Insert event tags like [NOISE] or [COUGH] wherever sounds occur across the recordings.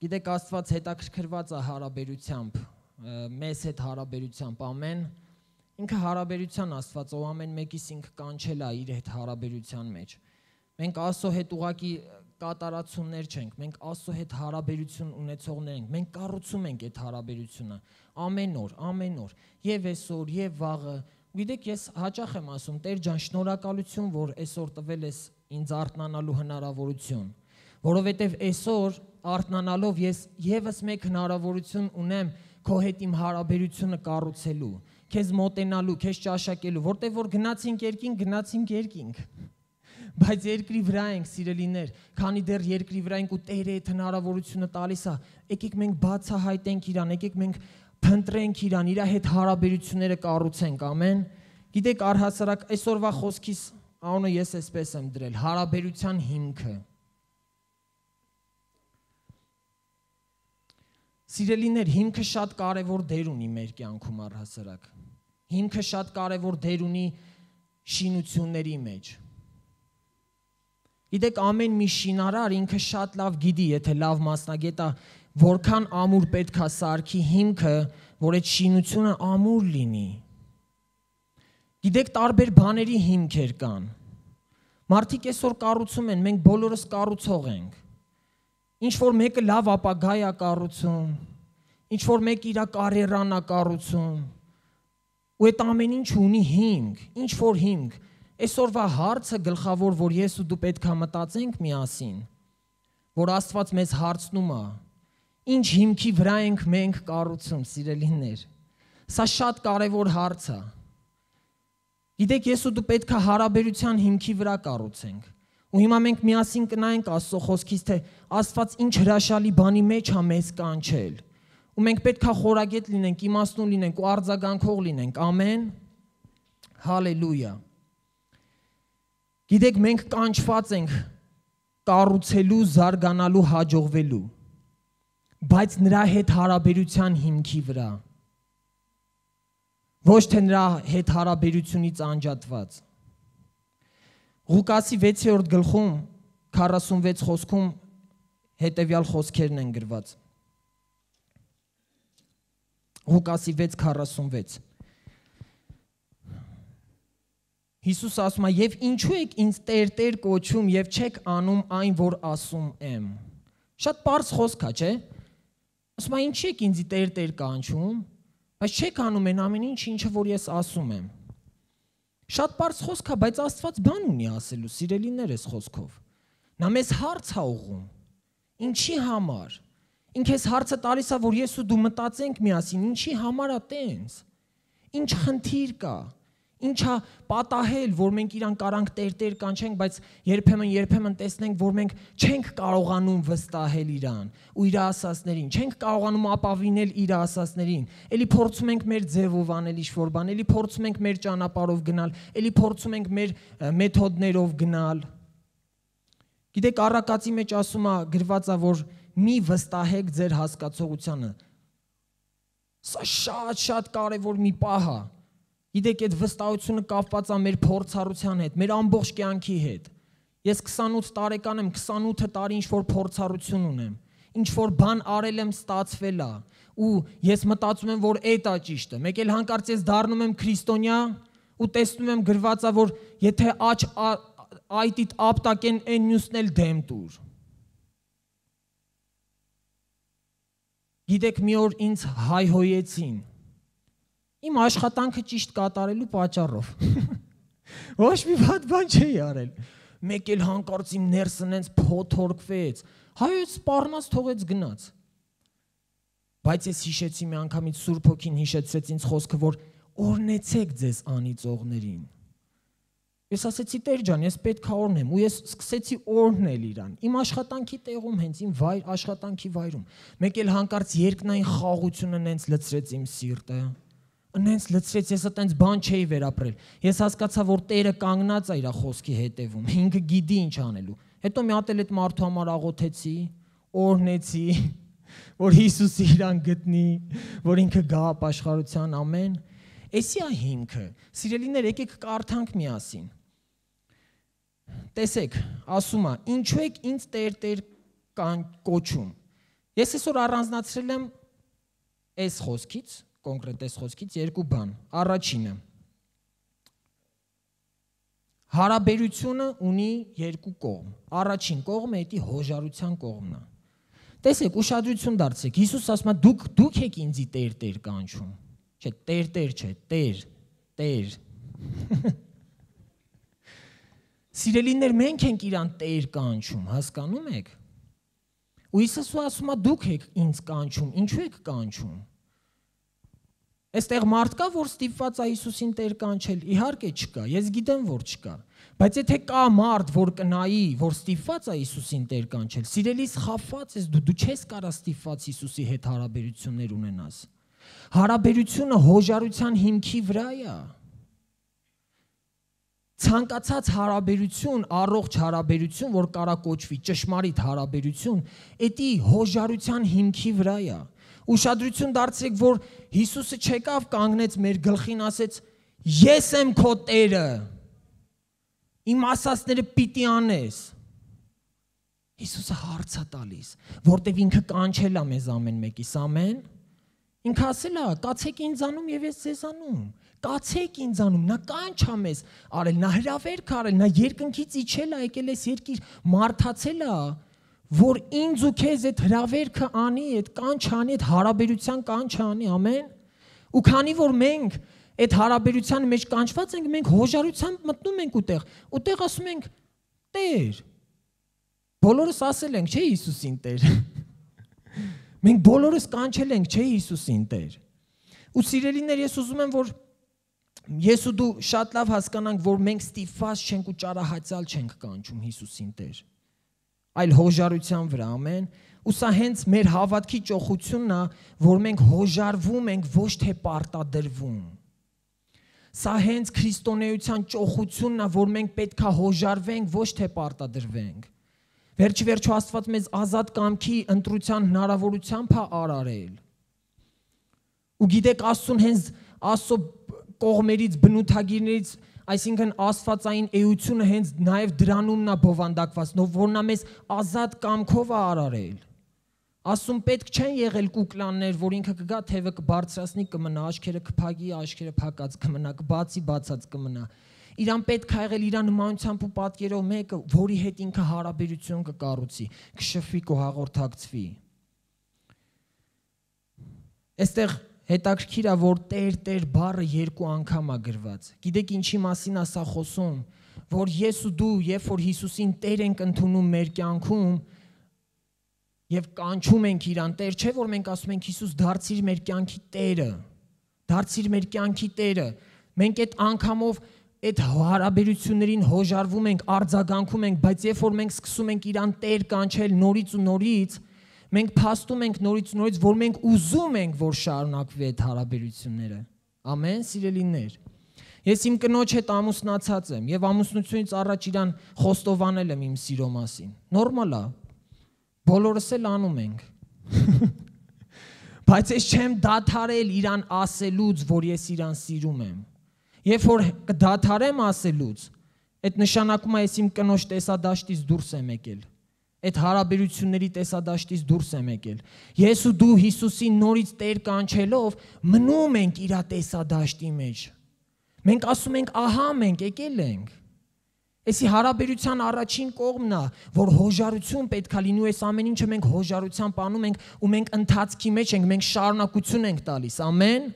Գիտեք, Աստված հետաքրքրված է հարաբերությամբ, մեզ հետ հարաբերությամբ, ամեն։ Ինքը հարաբերության Աստված, ով ամեն մեկիս ինքը կանչել է իր հետ հարաբերության մեջ։ Մենք Աստծո հետ ուղակի կատարացումներ չենք, մենք Աստծո հետ հարաբերություն ունեցողներ ենք։ Մենք կառուցում ենք այդ հարաբերությունը ամեն օր, ամեն օր, եւ այսօր, եւ վաղը։ Գիտեք, ես հաճախ եմ ասում, Տեր ջան, շնորհակալություն, որ այսօր տվել ես ինձ արթնանալու հնարավորություն, որովհետեւ այսօր արթնանալով ես եւս մեկ հնարավորություն ունեմ քո հետ իմ հարաբերությունը կառուցելու, քեզ մոտենալու, քեզ ճաշակելու, որտեղ որ գնացինք երկինք, գնացինք երկինք բայց երկրի վրա ենք սիրելիներ, քանի դեռ երկրի վրա ենք ու Տերը այդ հնարավորությունը տալիս է, եկեք մենք բացահայտենք իրան, եկեք մենք փնտրենք իրան, իր հետ հարաբերությունները կառուցենք, ամեն։ Գիտեք, առհասարակ այսօրվա խոսքիս անունը ես էսպես եմ դրել՝ հարաբերության հիմքը։ Սիրելիներ, հիմքը շատ կարևոր դեր ունի մեր կյանքում առհասարակ։ Հիմքը շատ կարևոր դեր ունի շինությունների մեջ։ Գիտեք, ամեն մի շինարար ինքը շատ լավ գիտի, եթե լավ մասնագետ է, որքան ամուր պետք է սարքի հիմքը, որ այդ շինությունը ամուր լինի։ Գիտեք, տարբեր բաների հիմքեր կան։ Մարդիկ այսօր կառուցում են, մենք բոլորս կառուցող ենք։ Ինչ որ մեկը լավ ապագա է կառուցում, ինչ որ մեկը իր կարիերան է կառուցում։ Ու այդ ամեն ինչ ունի հիմք, ինչ որ հիմք։ Այսօրվա հարցը գլխավոր, որ ես ու դու պետք է մտածենք միասին, որ Աստված մեզ հարցնում է. Ինչ հիմքի վրա ենք մենք կառուցում, սիրելիներ։ Սա շատ կարևոր հարց է։ Գիտեք, ես ու դու պետք է հարաբերության հիմքի վրա կառուցենք։ Ու հիմա մենք միասին կնայենք Աստծո խոսքից, թե Աստված ինչ հրաշալի բանի մեջ է մեզ կանչել։ Ու մենք պետք է խորագետ լինենք, իմաստուն լինենք ու արձագանքող լինենք։ Ամեն։ Հալելույա։ Գիտեք, մենք կանչված ենք կառուցելու, զարգանալու, հաջողվելու, բայց նրա հետ հարաբերության հիմքի վրա։ Ոչ թե նրա հետ հարաբերությունից անջատված։ Ղուկասի 6-րդ գլխում 46 խոսքում հետևյալ խոսքերն են գրված։ Ղուկասի 6:46 Հիսուս ասում է. «Եվ ինչու եք ինձ Տեր Տեր կոչում եւ չեք անում այն, որ ասում եմ»։ Շատ པարզ խոսք է, չէ՞։ Ասում է. «Ինչի եք ինձ Տեր Տեր կանչում, բայց չեք անում այն ամեն ինչ, ինչը որ ես ասում եմ»։ Շատ པարզ խոսք է, բայց Աստված բան ունի ասելու, սիրելիներ էս խոսքով։ Նա մեզ հարց է ուղում։ Ինչի համար։ Ինք էս հարցը տալիս է, որ ես ու դու մտածենք միասին, ինչի համար է տենց։ Ինչ խնդիր կա։ Ինչա պատահել, որ մենք իրան կարանք Տեր-Տեր կանչենք, բայց երբեմն երբեմն տեսնենք, որ մենք չենք կարողանում վստահել իրան ու իր ասածներին, չենք կարողանում ապավինել իր ասածներին։ Էլի փորձում ենք մեր ձևով անել ինչ-որ բան, էլի փորձում ենք մեր ճանապարհով գնալ, էլի փորձում ենք մեր մեթոդներով գնալ։ Գիտեք, առակացի մեջ ասում է գրված է, որ մի վստահեք ձեր հասկացողությանը։ Սա շատ-շատ կարևոր մի պահ է։ Գիտեք, այդ վստահությունը կապված է մեր փորձառության հետ, մեր ամբողջ կյանքի հետ։ Ես 28 տարեկան եմ, 28 տարի ինչ որ փորձառություն ունեմ։ Ինչ որ բան արել եմ, ստացվել է։ Ու ես մտածում եմ, որ այդ է ճիշտը։ Մեկ էլ հանկարծ ես դառնում եմ քրիստոնյա ու տեսնում եմ գրված է, որ եթե աճ այտիտ ապտակեն այն մյուսն էլ դեմ տուր։ Գիտեք, մի օր ինձ հայհոյեցին իմ աշխատանքը ճիշտ կատարելու պատճառով։ [LAUGHS] Ոչ մի վատ բան չի արել։ Մեկ էլ հանկարծ իմ ներսը նենց փոթորկվեց։ Հայոց սպառնաց թողեց գնաց։ Բայց ես հիշեցի մի անգամից Սուրբ Հոգին հիշեցրեց ինձ խոսքը, որ օրնեցեք ձեզ անիծողներին։ Ես ասեցի Տեր ջան, ես պետք է օրնեմ ու ես սկսեցի օրնել իրան։ Իմ աշխատանքի տեղում հենց իմ վայր աշխատանքի վայրում։ Մեկ էլ հանկարծ երկնային խաղությունը նենց լցրեց իմ սիրտը Անենց լցրեց, ես այտենց բան չէի վերապրել։ Ես հասկացա, որ Տերը կանգնած է իր խոսքի հետևում։ Ինքը գիտի ինչ անելու։ Հետո մի հատ էլ այդ մարդու համար աղոթեցի, օրնեցի, որ Հիսուսը իրան գտնի, որ ինքը գա ապաշխարության ամեն։ Էսի է հիմքը։ Սիրելիներ, եկեք կարդանք միասին։ Տեսեք, ասում է, ինչու եք ինձ Տեր Տեր կան կոչում։ Ես այսօր առանձնացրել եմ այս խոսքից, կոնկրետ այս խոսքից երկու բան։ Առաջինը. Հարաբերությունը ունի երկու կողմ։ Առաջին կողմը դա հոժարության կողմն է։ Տեսեք, ուշադրություն դարձրեք։ Հիսուս ասում է դուք դուք եք ինձի Տեր Տեր կանչում։ Չէ, Տեր Տեր չէ, Տեր, Տեր։ Սիրելիներ, մենք ենք իրան Տեր կանչում, հասկանում եք։ Ու Հիսուսը ասում է դուք եք ինձ կանչում, ինչու եք կանչում։ Այստեղ մարդ կա, որ ստիպված է Հիսուսին Տեր կանչել։ Իհարկե չկա, ես գիտեմ, որ չկա։ Բայց եթե կա մարդ, որ կնայի, որ ստիպված է Հիսուսին Տեր կանչել, սիրելիս խափված ես դու, դու չես կարա ստիպված Հիսուսի հետ հարաբերություններ ունենաս։ Հարաբերությունը հոժարության հիմքի վրա է ցանկացած հարաբերություն, առողջ հարաբերություն, որ կարա կոչվի ճշմարիտ հարաբերություն, էդի հոժարության հիմքի վրա է։ Ուշադրություն դարձրեք, որ Հիսուսը չեկավ կանգնեց մեր գլխին, ասեց. Ես եմ քո Տերը։ Իմ ասածները պիտի անես։ Հիսուսը հարց է տալիս, որտեվ ինքը կանչել է մեզ ամեն մեկիս, ամեն։ Ինքը ասել է, կացեք ինձանում եւ ես ձեզանում կացեք ինձանում, նա կանչա մեզ արել, նա հրավերք արել, նա երկնքից իջել է, եկել էս երկիր, մարթացել է, որ ինձ ու քեզ այդ հրավերքը անի, այդ կանչ անի, այդ հարաբերության կանչ անի, ամեն։ Ու քանի որ մենք այդ հարաբերության մեջ կանչված ենք, մենք հոժարությամբ մտնում ենք ուտեղ, ուտեղ ասում ենք Տեր։ Բոլորս ասել ենք, չէ՞ Հիսուսին Տեր։ [LAUGHS] Մենք բոլորս կանչել ենք, չէ՞ Հիսուսին Տեր։ Ու սիրելիներ, ես ուզում եմ, որ ես ու դու շատ լավ հասկանանք, որ մենք ստիփված չենք ու ճարահացալ չենք կանչում Հիսուսին Տեր, այլ հոժարության վրա, ամեն։ Ու սա հենց մեր հավատքի ճոխությունն է, որ մենք հոժարվում ենք, ոչ թե պարտադրվում։ Սա հենց քրիստոնեության ճոխությունն է, որ մենք պետքա հոժարվենք, ոչ թե պարտադրվենք։ Վերջի վերջո Աստված մեզ ազատ կամքի ընտրության հնարավորությամբ է արարել։ Ու գիտեք, Աստծուն հենց Աստծո կողմերից բնութագիրներից այսինքն աստվածային էությունը հենց նաև դրանումն է բովանդակված, որ նա մեզ ազատ կամքով է արարել։ Ասում պետք չեն եղել կուկլաններ, որ ինքը կգա թևը կբարձրացնի կմնա, աչքերը կփակի, աչքերը փակած կմնա, կբացի բացած կմնա։ Իրան պետք է եղել իր նմանությամբ ու պատկերով մեկը, որի հետ ինքը հարաբերություն կկառուցի, կշփվի, կհաղորդակցվի։ Այստեղ հետաքրքիր է որ Տեր Տեր բառը երկու անգամ է գրված։ Գիտեք ինչի մասին է սա խոսում, որ ես ու դու, երբ որ Հիսուսին Տեր ենք ընդունում մեր կյանքում, եւ կանչում ենք իրան Տեր, չէ՞ որ մենք ասում ենք Հիսուս դարձիր մեր կյանքի Տերը։ Դարձիր մեր կյանքի Տերը։ Մենք այդ անգամով այդ հարաբերություններին հոժարվում ենք, արձագանքում ենք, բայց երբ որ մենք սկսում ենք իրան Տեր կանչել նորից ու նորից, մենք փաստում ենք նորից նորից, որ մենք ուզում ենք, որ շարունակվի այդ հարաբերությունները։ Ամեն, սիրելիներ։ Ես իմ կնոջ հետ ամուսնացած եմ եւ ամուսնությունից առաջ իրան խոստովանել եմ իմ սիրո մասին։ Նորմալ է։ Բոլորս էլ անում ենք։ Բայց ես չեմ դադարել իրան ասելուց, որ ես իրան սիրում եմ։ Երբ որ կդադարեմ ասելուց, այդ նշանակում է ես իմ կնոջ տեսադաշտից դուրս եմ եկել այդ հարաբերությունների տեսադաշտից դուրս եմ եկել։ Ես ու դու Հիսուսին նորից Տեր կանչելով մնում ենք իր տեսադաշտի մեջ։ Մենք ասում ենք, ահա մենք եկել ենք։ Էսի հարաբերության առաջին կողմն է, որ հոժարություն պետքա լինի ու այս ամեն ինչը մենք հոժարությամբ անում ենք ու մենք ընթացքի մեջ ենք, մենք շարունակություն ենք տալիս։ Ամեն։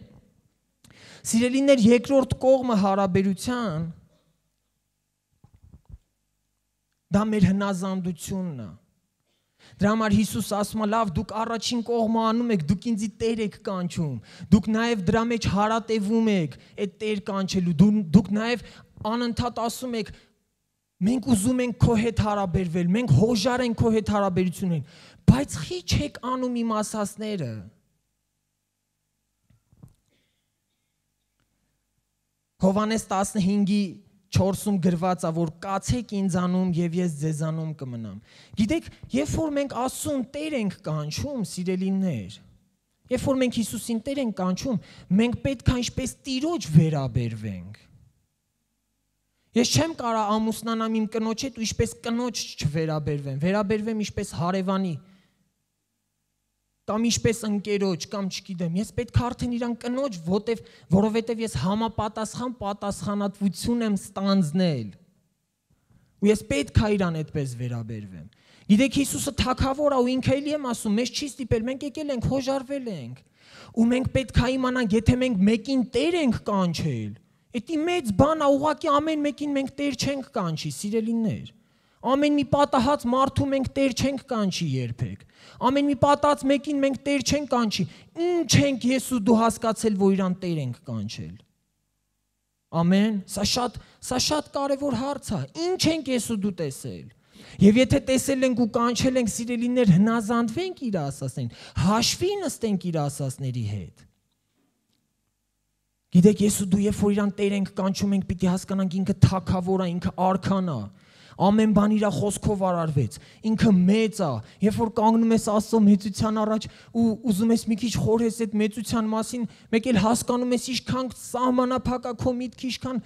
Սիրելիներ, երկրորդ կողմը հարաբերության Դա մեր հնազանդությունն է։ Դրա համար Հիսուս ասում է՝ լավ, դուք առաջին կողմը անում եք, դուք ինձի Տեր եք կանչում։ Դուք նաև դրա մեջ հարատևում եք այդ Տեր կանչելու։ Դուք նաև անընդհատ ասում եք մենք ուզում ենք քո հետ հարաբերվել, մենք հոժար ենք քո հետ հարաբերությունին, բայց խի չեք անում իմ ասածները։ Հովանես 15-ի 4-ում գրված է, որ կացեք ինձանում եւ ես ձեզանում կմնամ։ Գիտեք, երբ որ մենք ասում Տեր ենք կանչում, սիրելիներ, երբ որ մենք Հիսուսին Տեր ենք կանչում, մենք պետք է ինչպես Տիրոջ վերաբերվենք։ Ես չեմ կարա ամուսնանամ իմ կնոջ հետ ու ինչպես կնոջ չվերաբերվեմ, վերաբերվեմ ինչպես հարևանի։ կամ ինչպես ընկերոջ կամ չգիտեմ, ես պետք է արդեն իրան կնոջ, որտեվ որովհետև ես համապատասխան պատասխանատվություն եմ ստանձնել։ Ու ես պետք է իրան այդպես վերաբերվեմ։ Գիտեք Հիսուսը թակավոր է ու ինքը էլի եմ ասում, մեզ չի ստիպել, մենք եկել ենք, հոժարվել ենք։ Ու մենք պետք է իմանանք, եթե մենք մեկին Տեր ենք կանչել, դա մեծ բան է, ուղղակի ամեն մեկին մենք Տեր չենք կանչի, սիրելիներ։ Ամեն մի պատահած մարդու մենք Տեր չենք կանչի երբեք։ Ամեն մի պատած մեկին մենք Տեր չենք կանչի։ Ինչ ենք ես ու դու հասկացել, որ իրան Տեր ենք կանչել։ Ամեն։ Սա շատ սա շատ կարևոր հարց է։ Ինչ ենք ես ու դու տեսել։ Եվ եթե տեսել ենք ու կանչել ենք սիրելիներ, հնազանդվենք իր ասասներին, հաշվի նստենք իր ասասների հետ։ Գիտեք, ես ու դու երբ որ իրան Տեր ենք կանչում ենք, պիտի հասկանանք ինքը թակավոր է, ինքը արքան է ամեն բան իր խոսքով արարվեց։ Ինքը մեծ է։ Երբ որ կանգնում ես Աստծո մեծության առաջ ու ուզում ես մի քիչ խորհես այդ մեծության մասին, մեկ էլ հասկանում ես ինչքան սահմանափակ է քո միտքը, ինչքան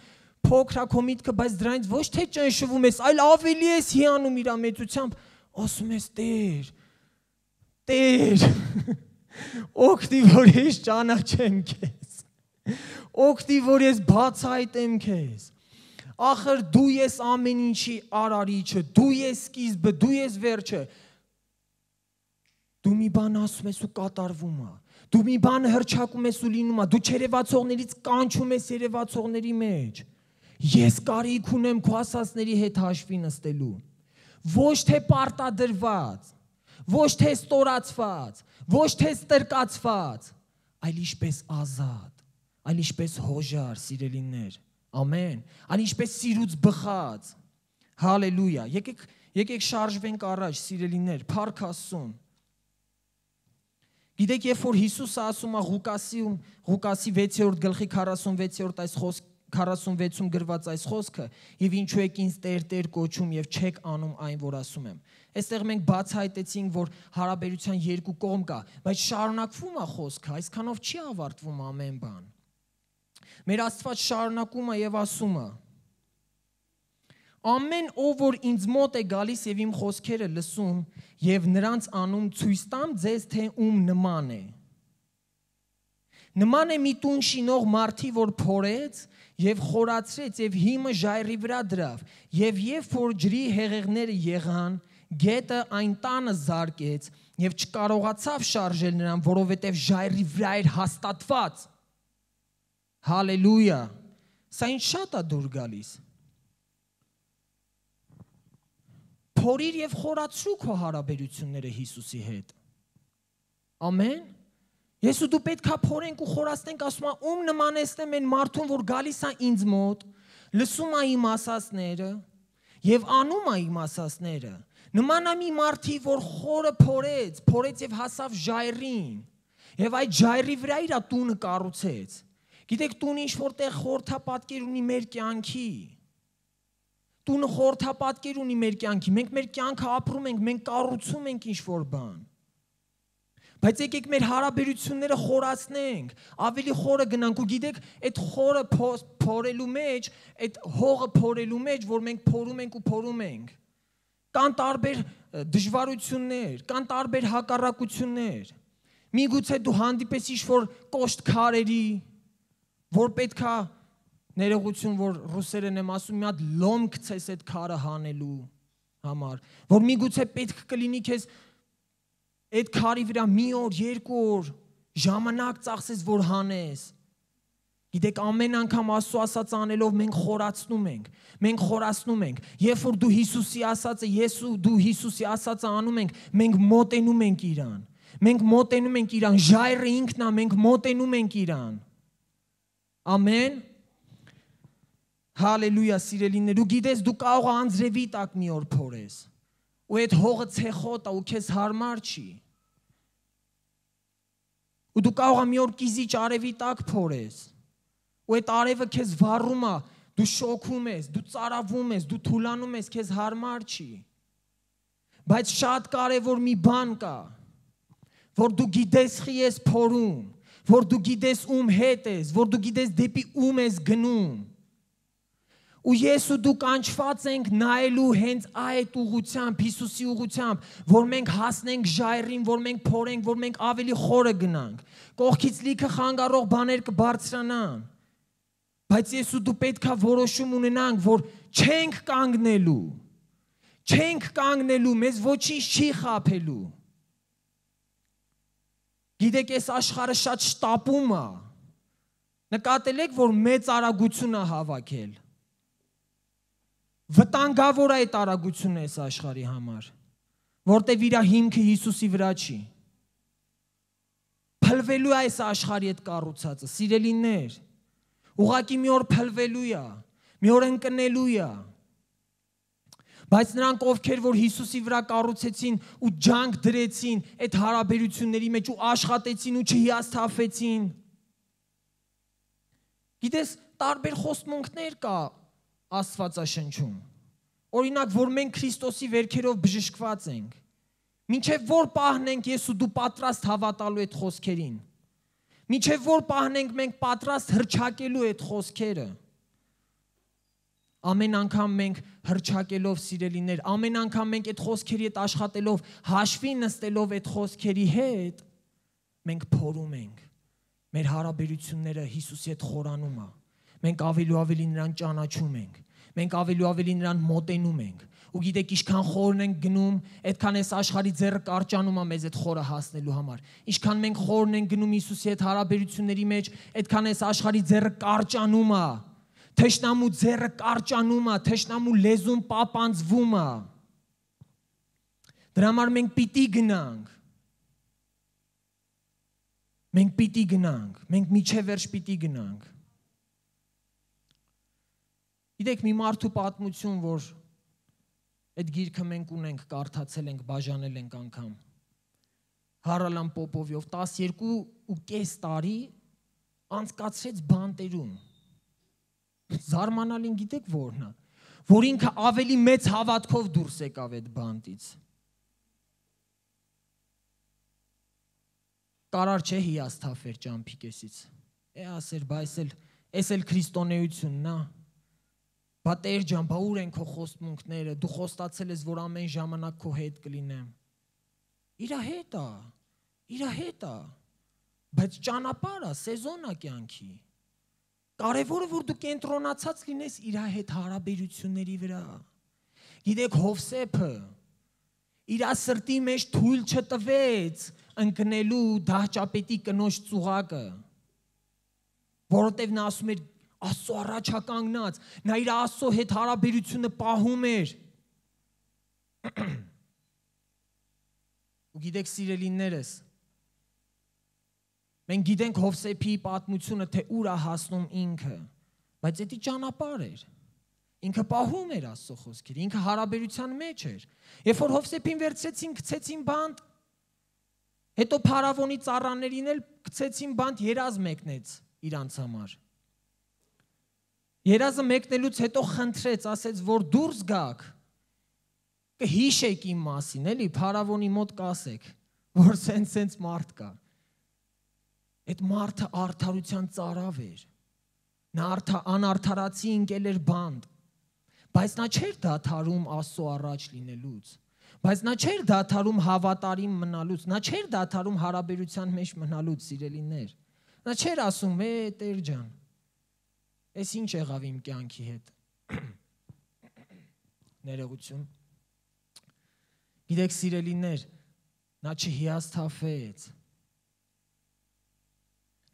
փոքր է քո միտքը, բայց դրանից ոչ թե ճնշվում ես, այլ ավելի ես հիանում իր մեծությամբ, ասում ես Տեր, Տեր, օգնի որ ես ճանաչեմ քեզ։ Օգնի որ ես բացահայտեմ քեզ ախր դու ես ամեն ինչի արարիչը, դու ես սկիզբը, դու ես վերջը։ Դու մի բան ասում ես ու կատարվում է։ Դու մի բան հրճակում ես ու լինում է։ Դու չերևացողներից կանչում ես երևացողների մեջ։ Ես կարիք ունեմ քո ասածների հետ հաշվի նստելու։ Ոչ թե պարտադրված, ոչ թե ստորացված, ոչ թե ստրկացված, այլ ինչպես ազատ, այլ ինչպես հոժար, սիրելիներ Ամեն։ Ան ինչպես սիրուց բխած։ Հալելույա։ Եկեք եկեք շարժվենք առաջ, սիրելիներ, Փառք Աստծուն։ Գիտեք, երբ որ Հիսուսը ասում է Ղուկասի Ղուկասի 6-րդ գլխի 46-րդ այս խոսք 46-ում գրված այս խոսքը եւ ինչու եք ինձ Տեր Տեր կոչում եւ չեք անում այն որ ասում եմ այստեղ մենք բացահայտեցինք որ հարաբերության երկու կողմ կա բայց շարունակվում է խոսքը այսքանով չի ավարտվում ամեն բան Մեր Աստված շարունակում է եւ ասում է. Ամեն ով որ ինձ մոտ է գալիս եւ իմ խոսքերը լսում եւ նրանց անում ցույց տամ ձեզ թե ում նման է։ Նման է մի տուն շինող մարդի, որ փորեց եւ խորացրեց եւ հիմը ժայռի վրա դրավ եւ երբ որ ջրի հեղեղները եղան, գետը այն տանը զարկեց եւ չկարողացավ շարժել նրան, որովհետեւ ժայռի վրա էր հաստատված։ Հալելույա։ Սա ինչ շատ է դուր գալիս։ Փորիր եւ խորացրու քո հարաբերությունները Հիսուսի հետ։ Ամեն։ Ես ու դու պետքա փորենք ու խորացնենք, ասում եմ, ում նմանեցնեմ այն մարդուն, որ գալիս է ինձ մոտ, լսում է իմ ասածները եւ անում է իմ ասածները։ Նման է մի մարդի, որ խորը փորեց, փորեց եւ հասավ ժայռին։ Եվ այդ ժայռի վրա իր տունը կառուցեց։ Գիտեք, տունը ինչ որտեղ խորթապատկեր ունի մեր կյանքի։ Տունը խորթապատկեր ունի մեր կյանքի։ Մենք մեր կյանքը ապրում ենք, մենք կառուցում ենք ինչ որ բան։ Բայց եկեք մեր հարաբերությունները խորացնենք, ավելի խորը գնանք ու գիտեք, այդ խորը փորելու մեջ, այդ հողը փորելու մեջ, որ մենք փորում ենք ու փորում ենք, կան տարբեր դժվարություններ, կան տարբեր հակառակություններ։ Միգուցե դու հանդիպես ինչ-որ կոշտ քարերի, որ պետքա ներողություն, որ ռուսերեն եմ ասում, մի հատ լոմ գցես այդ քարը հանելու համար, որ միգուցե պետք կլինի քեզ այդ քարի վրա մի օր, երկու օր ժամանակ ծախսես, որ հանես։ Գիտեք, ամեն անգամ Աստծո ասած անելով մենք խորացնում ենք։ Մենք խորացնում ենք։ Երբ որ դու Հիսուսի ասածը, ես ու դու Հիսուսի ասածը անում ենք, մենք մոտենում ենք իրան։ Մենք մոտենում ենք իրան, ժայռը ինքն է, մենք մոտենում ենք իրան։ Ամեն։ Հալելույա, սիրելիներ, ու գիտես դու կարող ես անձրևի տակ մի օր փորես։ Ու այդ հողը ցեխոտ է ու քեզ հարմար չի։ Ու դու կարող ես մի օր կիզիչ արևի տակ փորես։ Ու այդ արևը քեզ վառում է, դու շոքում ես, դու ծարավում ես, դու թուլանում ես, քեզ հարմար չի։ Բայց շատ կարևոր մի բան կա, որ դու գիտես խի ես փորում որ դու գիտես ում հետ ես, որ դու գիտես դեպի ում ես գնում։ Ու ես ու դու կանչված ենք նայելու հենց այդ ուղությամբ, Հիսուսի ուղությամբ, որ մենք հասնենք ժայռին, որ մենք փորենք, որ մենք ավելի խորը գնանք։ Կողքից լիքը խանգարող բաներ կբարձրանան։ Բայց ես ու դու պետքա որոշում ունենանք, որ չենք կանգնելու։ Չենք կանգնելու, մեզ ոչինչ չի խափելու։ Գիտեք, այս աշխարհը շատ շտապում է։ Նկատել եք, որ մեծ արագություն է հավաքել վտանգավոր է այդ արագությունը այս աշխարհի համար, որտեվ իր հիմքը Հիսուսի վրա չի։ Փլվելու է այս աշխարհի այդ կառուցածը, սիրելիներ։ Ուղղակի մի օր փլվելու է, մի օր ընկնելու է։ Բայց նրանք ովքեր որ Հիսուսի վրա կառուցեցին ու ջանք դրեցին այդ հարաբերությունների մեջ ու աշխատեցին ու չհիասթափեցին։ Գիտես, տարբեր խոստմունքներ կա Աստվածաշնչում։ Օրինակ, որ մենք Քրիստոսի վերքերով բժշկված ենք։ Մինչև որ պահն ենք ես ու դու պատրաստ հավատալու այդ խոսքերին։ Մինչև որ պահն ենք մենք պատրաստ հրճակելու այդ խոսքերը։ Ամեն անգամ մենք հրճակելով սիրելիներ, ամեն անգամ մենք այդ խոսքերի հետ աշխատելով, հաշվի նստելով այդ խոսքերի հետ, մենք փորում ենք։ Մեր հարաբերությունները Հիսուսի հետ խորանում է մենք ավելի ու ավելի նրան ճանաչում ենք մենք ավելի ու ավելի նրան մոտենում ենք ու գիտեք ինչքան խորն ենք գնում այդքան այս աշխարհի ձեռը կարճանում է մեզ այդ խորը հասնելու համար ինչքան մենք խորն ենք գնում Հիսուսի հետ հարաբերությունների մեջ այդքան այս աշխարհի ձեռը կարճանում է թշնամու ձեռը կարճանում է թշնամու լեզուն պապանձվում է դրա համար մենք պիտի գնանք մենք պիտի գնանք մենք միջև վերջ պիտի գնանք Գիտեք, մի մարդու պատմություն, որ այդ գիրքը մենք ունենք, կարդացել ենք, բաժանել ենք անգամ։ Հարալան Պոպովյով 12 ու կես տարի անցկացրեց բանտերում։ Զարմանալին գիտեք որն է, որ ինքը ավելի մեծ հավատքով դուրս եկավ այդ բանտից։ Կարար չէ հիասթափեր ճամփիկեսից։ Է ասեր, բայց էլ էս էլ քրիստոնեությունն է։ Բա Տեր ջան, բա ուր են քո խոստմունքները։ Դու խոստացել ես, որ ամեն ժամանակ քո հետ կլինեմ։ Իրա հետ է։ Իրա հետ է։ Բայց ճանապարհը սեզոնա կյանքի։ Կարևորը որ դու կենտրոնացած լինես իր հետ հարաբերությունների վրա։ Գիտեք Հովսեփը իր սրտի մեջ թույլ չտվեց ընկնելու դահճապետի կնոջ ծուղակը որովհետև նա ասում էր Աստծո առաջ հականգնած, նա իր Աստծո հետ հարաբերությունը պահում էր։ Ու գիտեք սիրելիներս, մենք գիտենք Հովսեփի պատմությունը, թե ուր է հասնում ինքը, բայց դա ճանապարհ էր։ Ինքը պահում էր Աստծո խոսքերը, ինքը հարաբերության մեջ էր։ Երբ որ Հովսեփին վերցեցին, գցեցին բանտ, հետո փարավոնի ծառաներին էլ գցեցին բանտ, երազ մեկնեց իրանց համար։ Երազը մեկնելուց հետո խնդրեց, ասեց, որ դուրս գաք։ Կհիշեք իմ մասին, էլի, փարավոնի մոտ կասեք, որ սենց-սենց մարդ կա։ Այդ մարդը արդարության ծարավ էր։ Նա արթա անարթարացի ընկել էր բանդ։ Բայց նա չէր դադարում Աստծո առաջ լինելուց։ Բայց նա չէր դադարում հավատարիմ մնալուց, նա չէր դադարում հարաբերության մեջ մնալուց, սիրելիներ։ Նա չէր ասում, «Է, Տեր ջան, Էս ինչ եղավ իմ կյանքի հետ։ [CLEARS THROAT] Ներողություն։ Գիտեք սիրելիներ, նա չհիասթափեց։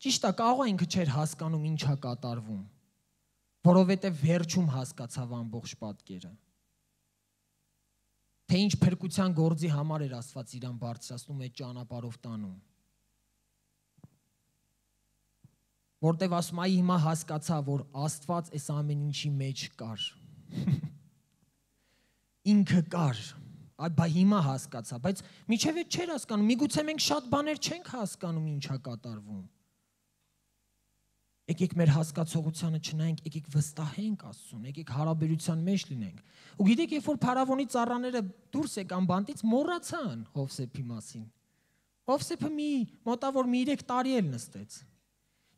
Ճիշտ է, կարող է ինքը չէր հասկանում ինչա կատարվում, որովհետև վերջում հասկացավ ամբողջ պատկերը։ Թե ինչ փրկության գործի համար էր Աստված իրան բարձրացնում այդ ճանապարհով տանում։ որտեվ ասում այ հիմա հասկացա, որ Աստված այս ամեն ինչի մեջ կար։ [LAUGHS] Ինքը կար։ բա հիմա հասկացա, բայց միջև այդ չէր հասկանում։ Միգուցե մենք շատ բաներ չենք հասկանում ինչա կատարվում։ Եկեք մեր հասկացողությանը չնայենք, եկեք վստահենք Աստծուն, եկեք հարաբերության մեջ լինենք։ Ու գիտեք, երբ որ Փարավոնի ծառաները դուրս եկան բանտից, մոռացան Հովսեփի մասին։ Հովսեփը մի մոտավոր մի 3 տարի էլ նստեց։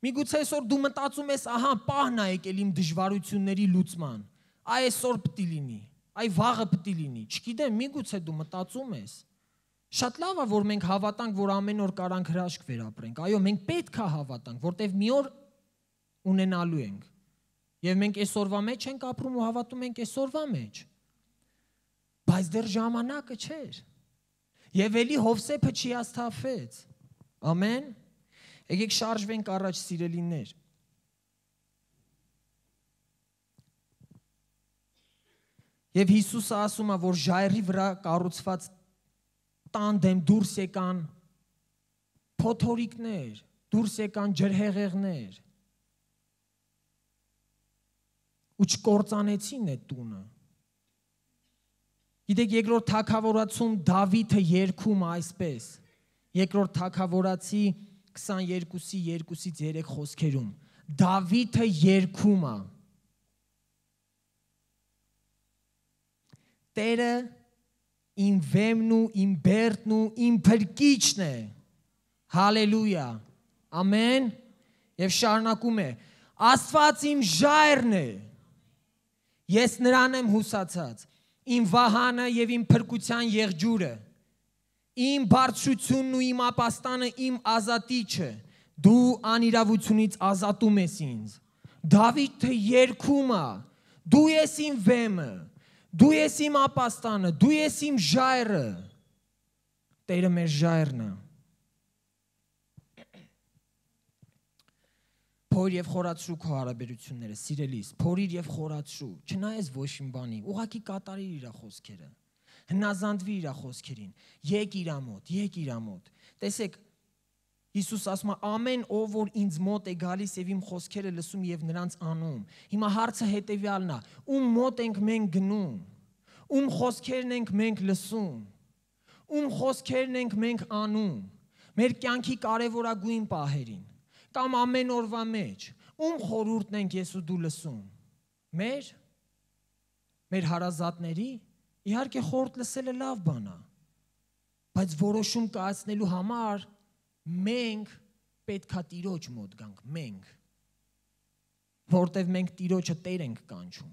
Միգուցե այսօր դու մտածում ես, ահա, պահն է եկել իմ դժվարությունների լուծման։ Այ այսօր պետք է լինի, այ վաղը պետք է լինի։ Չգիտեմ, միգուցե դու մտածում ես։ Շատ լավ է, որ մենք հավատանք, որ ամեն օր կարանք հրաշք վերապրենք։ Այո, մենք պետք է հավատանք, որտեվ մի օր ունենալու ենք։ Եվ մենք այսօրվա մեջ ենք ապրում ու հավատում ենք այսօրվա մեջ։ Բայց դեռ ժամանակը չէր։ Եվ ելի Հովսեփը չի աստափեց։ Ամեն։ Եկեք շարժվենք առաջ սիրելիներ։ Եվ Հիսուսը ասում է, որ ժայռի վրա կառուցված տան դեմ դուրս եկան փոթորիկներ, դուրս եկան ջրհեղեղներ, ու չկործանեցին այդ տունը։ Գիտեք, երկրորդ թակավորացում Դավիթը երգում այսպես։ Երկրորդ թակավորացի 22-ի 2-ից 3 խոսքերում։ Դավիթը երգում է։ Տերը իմ վեմն ու իմ բերդն ու իմ փրկիչն է։ Հալելույա։ Ամեն։ Եվ շարունակում է. Աստված իմ ժայռն է Ես նրան եմ հուսացած, իմ վահանը եւ իմ փրկության եղջյուրը, իմ բարձրությունն ու իմ ապաստանը իմ ազատիչը, դու անիրավությունից ազատում ես ինձ։ Դավիթը երգում է. Դու ես իմ վեմը, դու ես իմ ապաստանը, դու ես իմ ժայռը։ Տերը մեր ժայռն է։ փոր եւ խորացրու քո հարաբերությունները, սիրելիս, փորիր եւ խորացրու։ Չնայես ոչ մի բանի, ուղակի կատարիր իր խոսքերը։ Հնազանդվի իր խոսքերին։ Եկ իր մոտ, եկ իր մոտ։ Տեսեք, Հիսուս ասում է ամեն ով որ ինձ մոտ է գալիս եւ իմ խոսքերը լսում եւ նրանց անում։ Հիմա հարցը հետեւյալն է. ում մոտ ենք մենք գնում։ Ում խոսքերն ենք մենք լսում։ Ում խոսքերն ենք մենք անում։ Մեր կյանքի կարևորագույն պահերին կամ ամեն օրվա մեջ ում խորուրդն ենք ես ու դու լսում մեր մեր հարազատների իհարկե խորտ լսելը լավ բան է բայց որոշում կայացնելու համար մենք պետքա տիրոջ մոտ գանք մենք որտեվ մենք տիրոջը Տեր ենք կանչում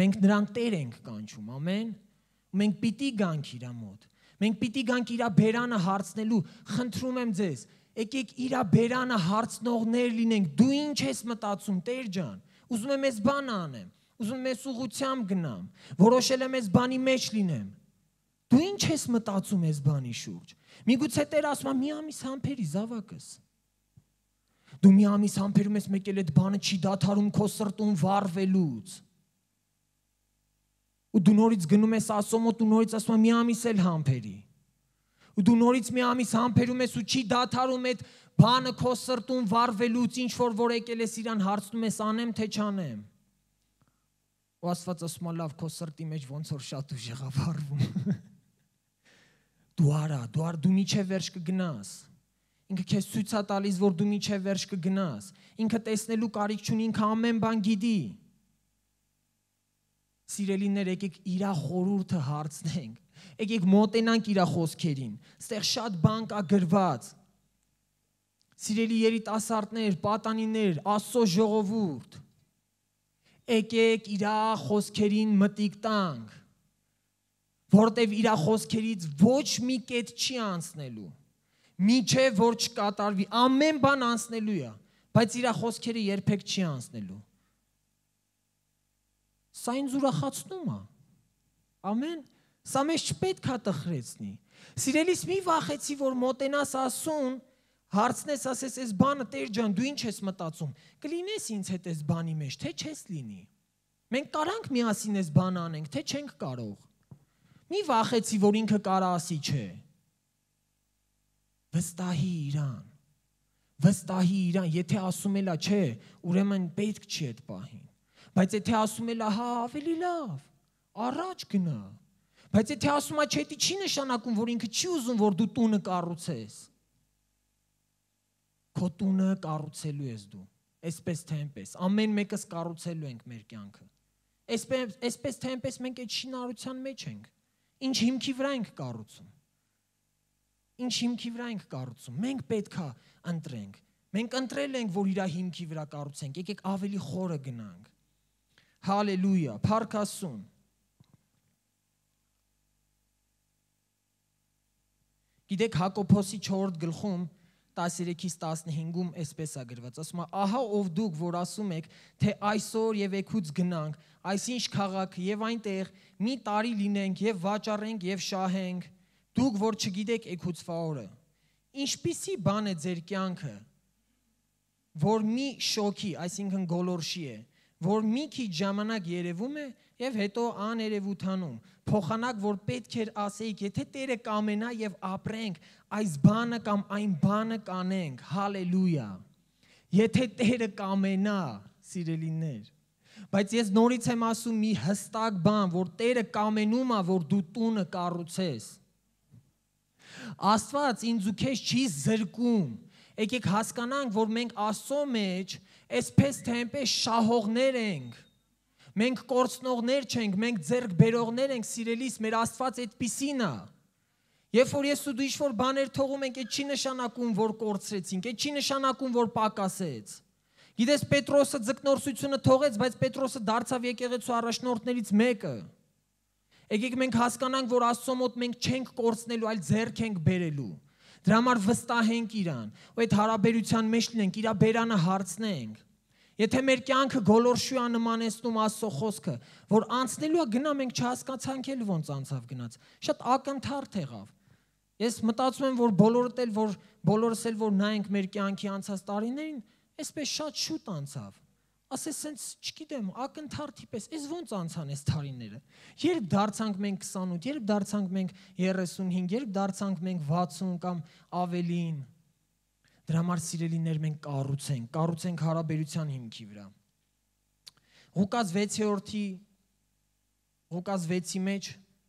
մենք նրան Տեր ենք կանչում ամեն մենք պիտի գանք իր մոտ մենք պիտի գանք իր բերանը հարցնելու խնդրում եմ ձեզ եկեք իրա բերանը հարցնողներ լինենք։ Դու ինչ ես մտածում, Տեր ջան։ Ուզում եմ ես բան անեմ։ Ուզում եմ ես ուղությամբ գնամ։ Որոշել եմ ես բանի մեջ լինեմ։ Դու ինչ ես մտածում ես բանի շուրջ։ Միգուցե Տեր ասում է՝ մի ամիս համբերի զավակս։ Դու մի ամիս համբերում ես մեկ էլ այդ բանը չի դադարում քո սրտում վառվելուց։ Ու դու նորից գնում ես ասոմոտ ու նորից ասում ես մի ամիս էլ համբերի ու դու նորից մի ամիս համբերում ես ու չի դադարում այդ բանը քո սրտում վառվելուց ինչ որ որ եկել ես իրան հարցնում ես անեմ թե չանեմ ու Աստված ասում է լավ քո սրտի մեջ ոնց որ շատ ուժ եղա վառվում դու արա դու ար դու միջև վերջ կգնաս ինքը քեզ ցույց է տալիս որ դու միջև վերջ կգնաս ինքը տեսնելու կարիք չունի ինքը ամեն բան գիտի Սիրելիներ եկեք իրա խորուրդը հարցնենք Եկեք մոտենանք իր խոսքերին։ Ստեղ շատ բան կա գրված։ Սիրելի երիտասարդներ, պատանիներ, Աստծո ժողովուրդ։ Եկեք իր խոսքերին մտիկ տանք որտեվ իր խոսքերից ոչ մի կետ չի անցնելու։ Միչե որ չկատարվի, ամեն բան անցնելու է, բայց իր խոսքերը երբեք չի անցնելու։ Սա ինձ ուրախացնում է։ Ամեն Սա մեզ չպետք է տխրեցնի։ Սիրելիս մի վախեցի, որ մոտենաս ասուն, հարցնես, ասես, այս բանը Տեր ջան, դու ինչ ես մտածում։ Կլինես ինձ հետ այս բանի մեջ, թե չես լինի։ Մենք կարանք միասին այս բան անենք, թե չենք կարող։ Մի վախեցի, որ ինքը կարա ասի, չէ։ Վստահի իրան։ Վստահի իրան, եթե ասում էլա, չէ, ուրեմն պետք չի այդ պահին։ Բայց եթե ասում էլա, հա, ավելի լավ, առաջ գնա։ Բայց եթե ասում է չէ, դա չի նշանակում, որ ինքը չի ուզում, որ դու տունը կառուցես։ Քո տունը կառուցելու ես դու։ Այսպես թե այնպես։ Ամեն մեկս կառուցելու ենք մեր կյանքը։ Այսպես այսպես թե այնպես մենք այդ շինարարության մեջ ենք։ Ինչ հիմքի վրա ենք կառուցում։ Ինչ հիմքի վրա ենք կառուցում։ Մենք պետքա ընտրենք։ Մենք ընտրել ենք, որ իր հիմքի վրա կառուցենք։ Եկեք ավելի խորը գնանք։ Հալելույա, Փարքասուն։ Գիտեք Հակոբոսի 4-րդ գլխում 13-ից 15-ում այսպես է գրված։ Ասում է. «Ահա ով դուք, որ ասում եք, թե այսօր եւ եկուց գնանք, այսինչ քաղաք եւ այնտեղ մի տարի լինենք եւ վաճառենք եւ շահենք, դուք որ չգիտեք եկուցվա օրը։ Ինչպիսի բան է ձեր կյանքը, որ մի շոքի, այսինքն գոլորշի է, որ մի քիչ ժամանակ երևում է եւ հետո աներևութանում։ Փոխանակ որ պետք էր ասեիք, եթե Տերը կամենա եւ ապրենք, այս բանը կամ այն բանը կանենք։ Հալելույա։ Եթե Տերը կամենա, սիրելիներ, բայց ես նորից եմ ասում մի հստակ բան, որ Տերը կամենում է, որ դու տունը կառուցես։ Աստված ինձ ու քեզ չի զրկում եկեք հասկանանք, որ մենք Աստծո մեջ այսպես թե այնպես շահողներ ենք։ Մենք կորցնողներ չենք, մենք ձեռք բերողներ ենք, սիրելիս, մեր Աստված այդպիսին է։ Երբ որ ես ու դու ինչ-որ բաներ թողում ենք, այդ չի նշանակում, որ կորցրեցինք, այդ չի նշանակում, որ պակասեց։ Գիտես Պետրոսը ձկնորսությունը թողեց, բայց Պետրոսը դարձավ եկեղեցու առաջնորդներից մեկը։ Եկեք մենք հասկանանք, որ Աստծո մոտ մենք չենք կորցնելու, այլ ձեռք ենք բերելու։ Դրա համար վստահենք իրան, ու այդ հարաբերության մեջ լինենք, իրա բերանը հարցնենք։ Եթե մեր կյանքը գոլորշու է նմանեցնում Աստծո խոսքը, որ անցնելու է գնա մենք չհասկացանք էլ ոնց անցավ գնաց։ Շատ ակնթարթ եղավ։ Ես մտածում եմ, որ բոլորդ էլ որ բոլորս էլ որ նայենք մեր կյանքի անցած տարիներին, այսպես շատ շուտ անցավ ասես սենց, չգիտեմ, ակնթարթի պես, այս ոնց անցան այս տարիները։ Երբ դարձանք մենք 28, երբ դարձանք մենք 35, երբ դարձանք մենք 60 կամ ավելին։ Դրա համար սիրելիներ մենք կառուցենք, կառուցենք հարաբերության հիմքի վրա։ Ղուկաս 6-րդի Ղուկաս 6-ի մեջ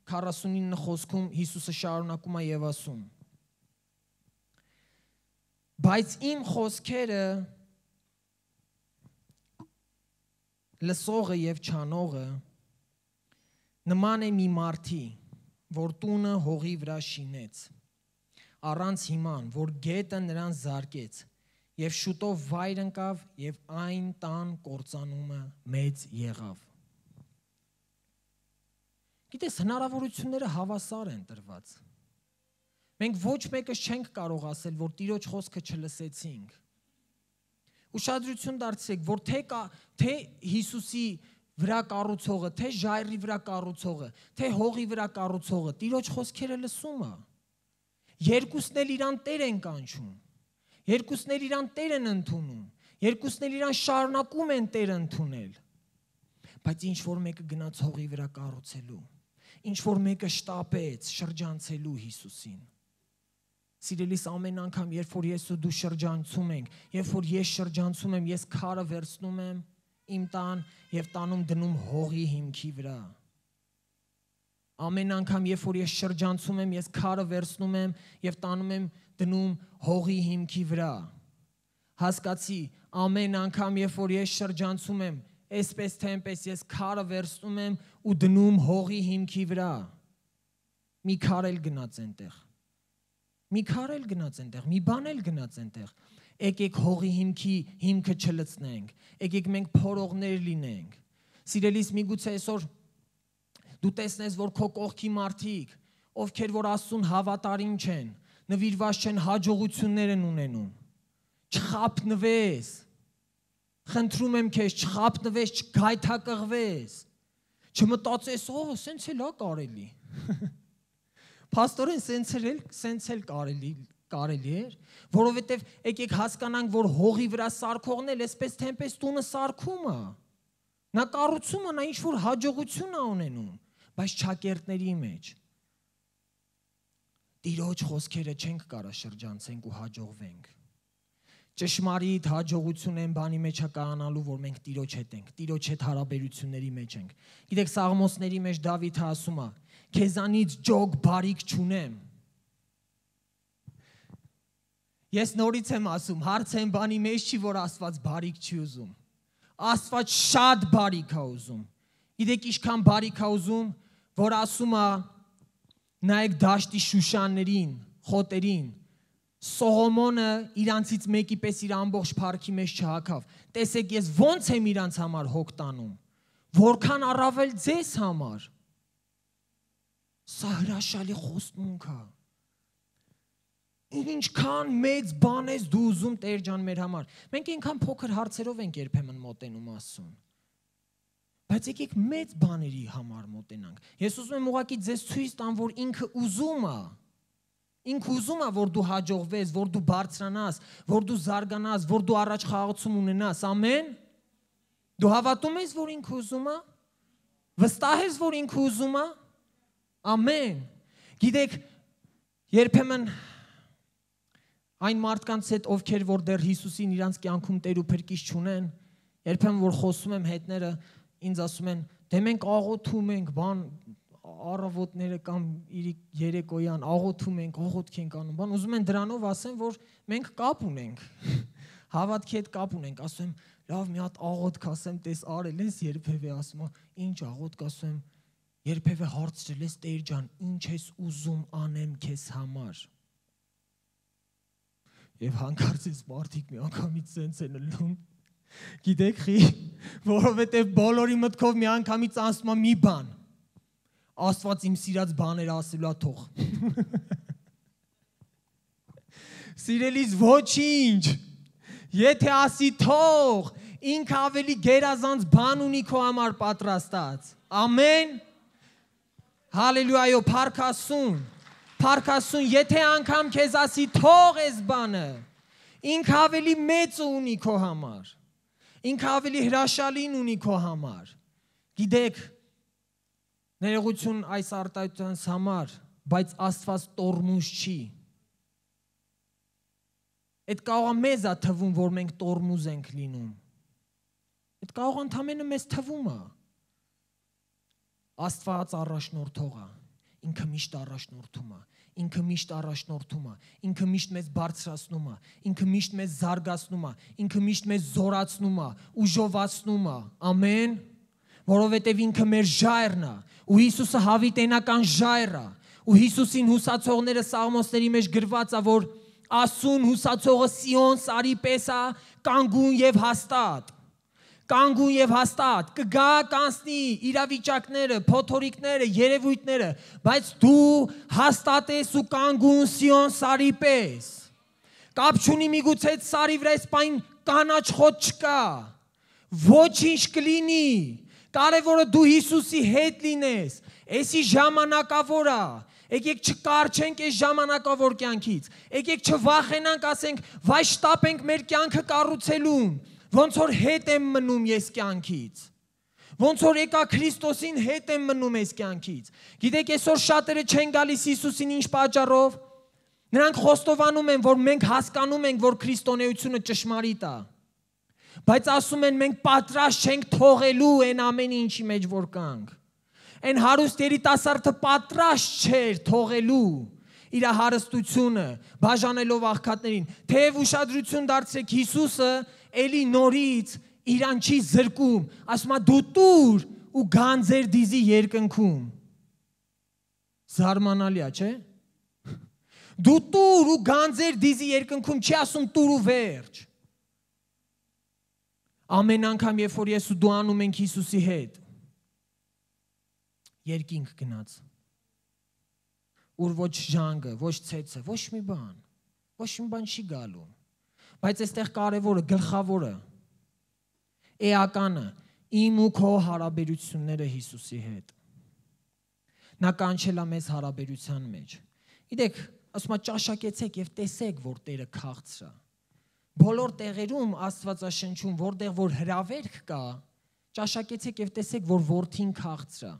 49 խոսքում Հիսուսը շարունակում է եւ ասում. Բայց իմ խոսքերը լսողը եւ չանողը նման է մի մարդի, որ տունը հողի վրա շինեց առանց հիման, որ գետը նրան զարկեց եւ շուտով վայր ընկավ եւ այն տան կործանումը մեծ եղավ։ Գիտես, հնարավորությունները հավասար են տրված։ Մենք ոչ մեկս չենք կարող ասել, որ Տիրոջ խոսքը չլսեցինք ուշադրություն դարձրեք, որ թե կա թե Հիսուսի վրա կառուցողը, թե ժայռի վրա կառուցողը, թե հողի վրա կառուցողը Տիրոջ խոսքերը լսում է։ Երկուսն էլ իրան Տեր են կանչում։ Երկուսն էլ իրան Տեր են ընդունում։ Երկուսն էլ իրան շարունակում են Տեր ընդունել։ Բայց ինչ որ մեկը գնաց հողի վրա կառուցելու, ինչ որ մեկը շտապեց շրջանցելու Հիսուսին Սիրելիս ամեն անգամ, երբ որ ես ու դու շրջանցում ենք, երբ որ ես շրջանցում եմ, ես քարը վերցնում եմ իմ տան եւ տանում դնում հողի հիմքի վրա։ Ամեն անգամ, երբ որ ես շրջանցում եմ, ես քարը վերցնում եմ եւ տանում եմ դնում հողի հիմքի վրա։ Հասկացի, ամեն անգամ, երբ որ ես շրջանցում եմ, այսպես թե այնպես ես քարը վերցնում եմ ու դնում հողի հիմքի վրա։ Մի քար էլ գնաց այնտեղ Մի քար էլ գնաց այնտեղ, մի բան էլ գնաց այնտեղ։ Եկեք հողի հիմքի հիմքը չլցնենք։ Եկեք մենք փորողներ լինենք։ Սիրելիս միգուցե այսօր դու տեսնես, որ քո կողքի մարդիկ, ովքեր որ Աստծուն հավատարիմ չեն, նվիրված չեն հաջողություններ են ունենում։ Չխապնվես։ Խնդրում եմ քեզ, չխապնվես, չգայթակղվես։ Չմտածես, օ, սենց էլ է կարելի։ [LAUGHS] Փաստորեն սենց էլ սենց էլ կարելի կարելի էր, որովհետև եկեք հասկանանք, որ հողի վրա սարքողն էլ այսպես թեմպես տունը սարքում է։ Նա կառուցում է, նա ինչ որ հաջողություն է ունենում, բայց ճակերտների մեջ Տիրոջ խոսքերը չենք կարա շրջանցենք ու հաջողվենք։ Ճշմարիտ հաջողություն են բանի մեջ կանալու, որ մենք Տիրոջ հետ ենք, Տիրոջ հետ հարաբերությունների մեջ ենք։ Գիտեք, Սաղմոսների մեջ Դավիթը ասում է քեզանից ջոգ բարիք չունեմ։ Ես նորից եմ ասում, հարցը այն բանի մեջ չի, որ Աստված բարիք չի ուզում։ Աստված շատ բարիք է ուզում։ Գիտեք ինչքան բարիք է ուզում, որ ասում է նայեք դաշտի շուշաններին, խոտերին։ Սողոմոնը իրանցից մեկի պես իր ամբողջ парքի մեջ չհակավ։ Տեսեք, ես ոնց եմ իրանց համար հոգ տանում։ Որքան առավել ձեզ համար։ Սա հրաշալի խոստմունք է։ Ինչքան մեծ բան ես դու ուզում Տեր ջան մեր համար։ Մենք այնքան փոքր հարցերով ենք երբեմն մոտենում ասում Բայց եկեք մեծ բաների համար մոտենանք։ Ես ուզում եմ ուղղակի ձեզ ցույց տամ, որ ինքը ուզում է Ինքը ուզում է, որ դու հաջողվես, որ դու բարձրանաս, որ դու զարգանաս, որ դու առաջ խաղացում ունենաս։ Ամեն։ Դու հավատում ես, որ ինքը ուզում է։ Վստահ ես, որ ինքը ուզում է։ Ամեն։ Գիտեք, երբեմն այն մարդկանց հետ, ովքեր որ դեռ Հիսուսին իրանց կյանքում Տեր ու Փրկիչ չունեն, երբեմն որ խոսում եմ հետները, ինձ ասում են, դե մենք աղոթում ենք, բան առավոտները կամ երեկոյան աղոթում ենք, աղոթք ենք անում, բան ուզում են դրանով ասեն, որ մենք կապ ունենք։ [LAUGHS] Հավատքի հետ կապ ունենք, ասում եմ, լավ, մի հատ աղոթք ասեմ, տես արել ես երբևէ ասում եմ, ինչ աղոթք ասում եմ, երբևէ հարցրել ես Տեր ջան, ինչ ես ուզում անեմ քեզ համար։ Եվ հանկարծ ես մարդիկ մի անգամից սենց են լում։ Գիտեք խի, որովհետև բոլորի մտքով մի անգամից անցնում է մի բան Աստված իմ սիրած բաները ասելա թող։ Սիրելիս ոչինչ։ Եթե ասի թող, ինքը ավելի գերազանց բան ունի քո համար պատրաստած։ Ամեն։ Հալելույա, փարքասուն։ Փարքասուն, եթե անգամ քեզ ասի թող այս բանը, ինքը ավելի մեծ ունի քո համար։ Ինքը ավելի հրաշալին ունի քո համար։ Գիտեք, Ներողություն այս արտահայտությունս համար, բայց Աստված տորմուզ չի։ Այդ կարող է մեզ է թվում, որ մենք տորմուզ ենք լինում։ Այդ կարող ընդամենը մեզ թվում է։ Աստված առաջնորդող է։ Ինքը միշտ առաջնորդում է։ Ինքը միշտ առաջնորդում է։ Ինքը միշտ մեզ բարձրացնում է։ Ինքը միշտ մեզ զարգացնում է։ Ինքը միշտ մեզ զորացնում է, ուժովացնում է։ Ամեն որովհետև ինքը մեր ժայռն է ու Հիսուսը հավիտենական ժայռ է ու Հիսուսին հուսացողները սաղմոսների մեջ գրված է որ ասուն հուսացողը Սիոն սարի պես է կանգուն եւ հաստատ կանգուն եւ հաստատ կգա կանցնի իրավիճակները, փոթորիկները, երևույթները, բայց դու հաստատ ես ու կանգուն Սիոն սարի պես։ Կապ չունի միգուցե սարի վրա սպայն կանաչ խոտ չկա։ Ոչինչ կլինի, Կարևորը դու Հիսուսի հետ լինես։ Էսի ժամանակավոր է։ Եկեք չկարչենք այս ժամանակավոր կյանքից։ Եկեք չվախենանք, ասենք, վայ շտապենք մեր կյանքը կառուցելուն։ Ոնց որ հետ եմ մնում ես կյանքից։ Ոնց որ եկա Քրիստոսին հետ եմ մնում ես կյանքից։ Գիտեք, այսօր շատերը չեն գալիս Հիսուսին ինչ պատճառով։ Նրանք խոստովանում են, որ մենք հասկանում ենք, որ քրիստոնեությունը ճշմարիտ է բայց ասում են մենք պատրաստ չենք թողելու այն ամեն ինչի մեջ որ կանք։ Այն հարուստ երիտասարդը պատրաստ չէր թողելու իր հարստությունը, բաժանելով աղքատներին։ Թեև ուշադրություն դարձրեք Հիսուսը էլի նորից իրան չի զրկում, ասում է դու տուր ու գանձեր դիզի երկնքում։ Զարմանալի է, չէ՞։ [LAUGHS] Դու տուր ու գանձեր դիզի երկնքում, չի ասում տուր ու վերջ։ Ամեն անգամ, երբ որ ես ու դու անում ենք Հիսուսի հետ, երկինք գնաց։ Ուր ոչ ժանգը, ոչ ցեցը, ոչ մի բան, ոչ մի բան չի գալու։ Բայց այստեղ կարևորը, գլխավորը էականը իմ ու քո հարաբերությունները Հիսուսի հետ։ Նա կանչել է մեզ հարաբերության մեջ։ Գիտեք, ասում է ճաշակեցեք եւ տեսեք, որ Տերը քաղցր է։ Բոլոր տեղերում Աստվածաշնչում, որտեղ որ հրավերք կա, ճաշակեցեք եւ տեսեք, որ որդին քաղցր է։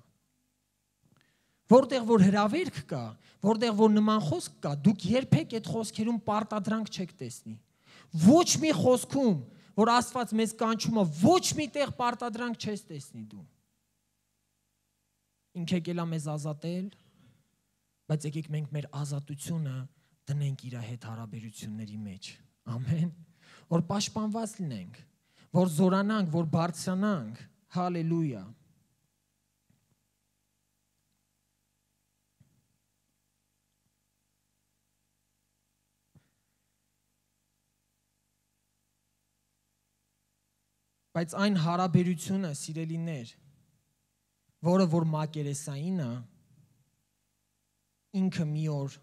Որտեղ որ հրավերք կա, որտեղ որ նման խոսք կա, դուք երբեք այդ խոսքերում պարտադրանք չեք տեսնի Ոչ մի խոսքում, որ Աստված մեզ կանչում է, ոչ մի տեղ պարտադրանք չես տեսնի դու։ Ինքը եկել է մեզ ազատել, բայց եկեք մենք մեր ազատությունը դնենք իր հետ հարաբերությունների մեջ։ Ամեն որ պաշտպանված լինենք, որ զորանանք, որ բարձրանանք։ Հալելույա։ Բայց այն հարաբերությունը, սիրելիներ, որը որ մակերեսայինը ինքը մի օր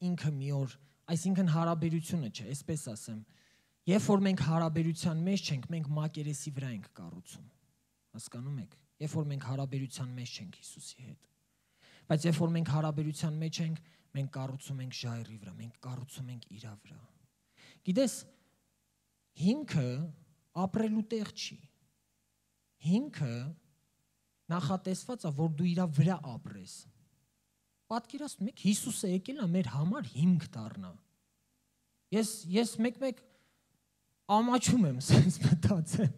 ինքը մի օր, այսինքն հարաբերությունը չէ, այսպես ասեմ։ Երբ որ մենք հարաբերության մեջ չենք, մենք մակերեսի վրա ենք կառուցում։ Հասկանում եք։ Երբ որ մենք հարաբերության մեջ չենք Հիսուսի հետ։ Բայց երբ որ մենք հարաբերության մեջ ենք, մենք կառուցում ենք ժայռի վրա, մենք կառուցում ենք իրա վրա։ Գիտես, հիմքը ապրելու տեղ չի։ Հիմքը նախատեսված է, որ դու իրա վրա ապրես։ Պատկերացնում եք, Հիսուսը եկել է մեր համար հիմք դառնա։ Ես ես մեկ-մեկ ամաչում եմ, sense մտածեմ,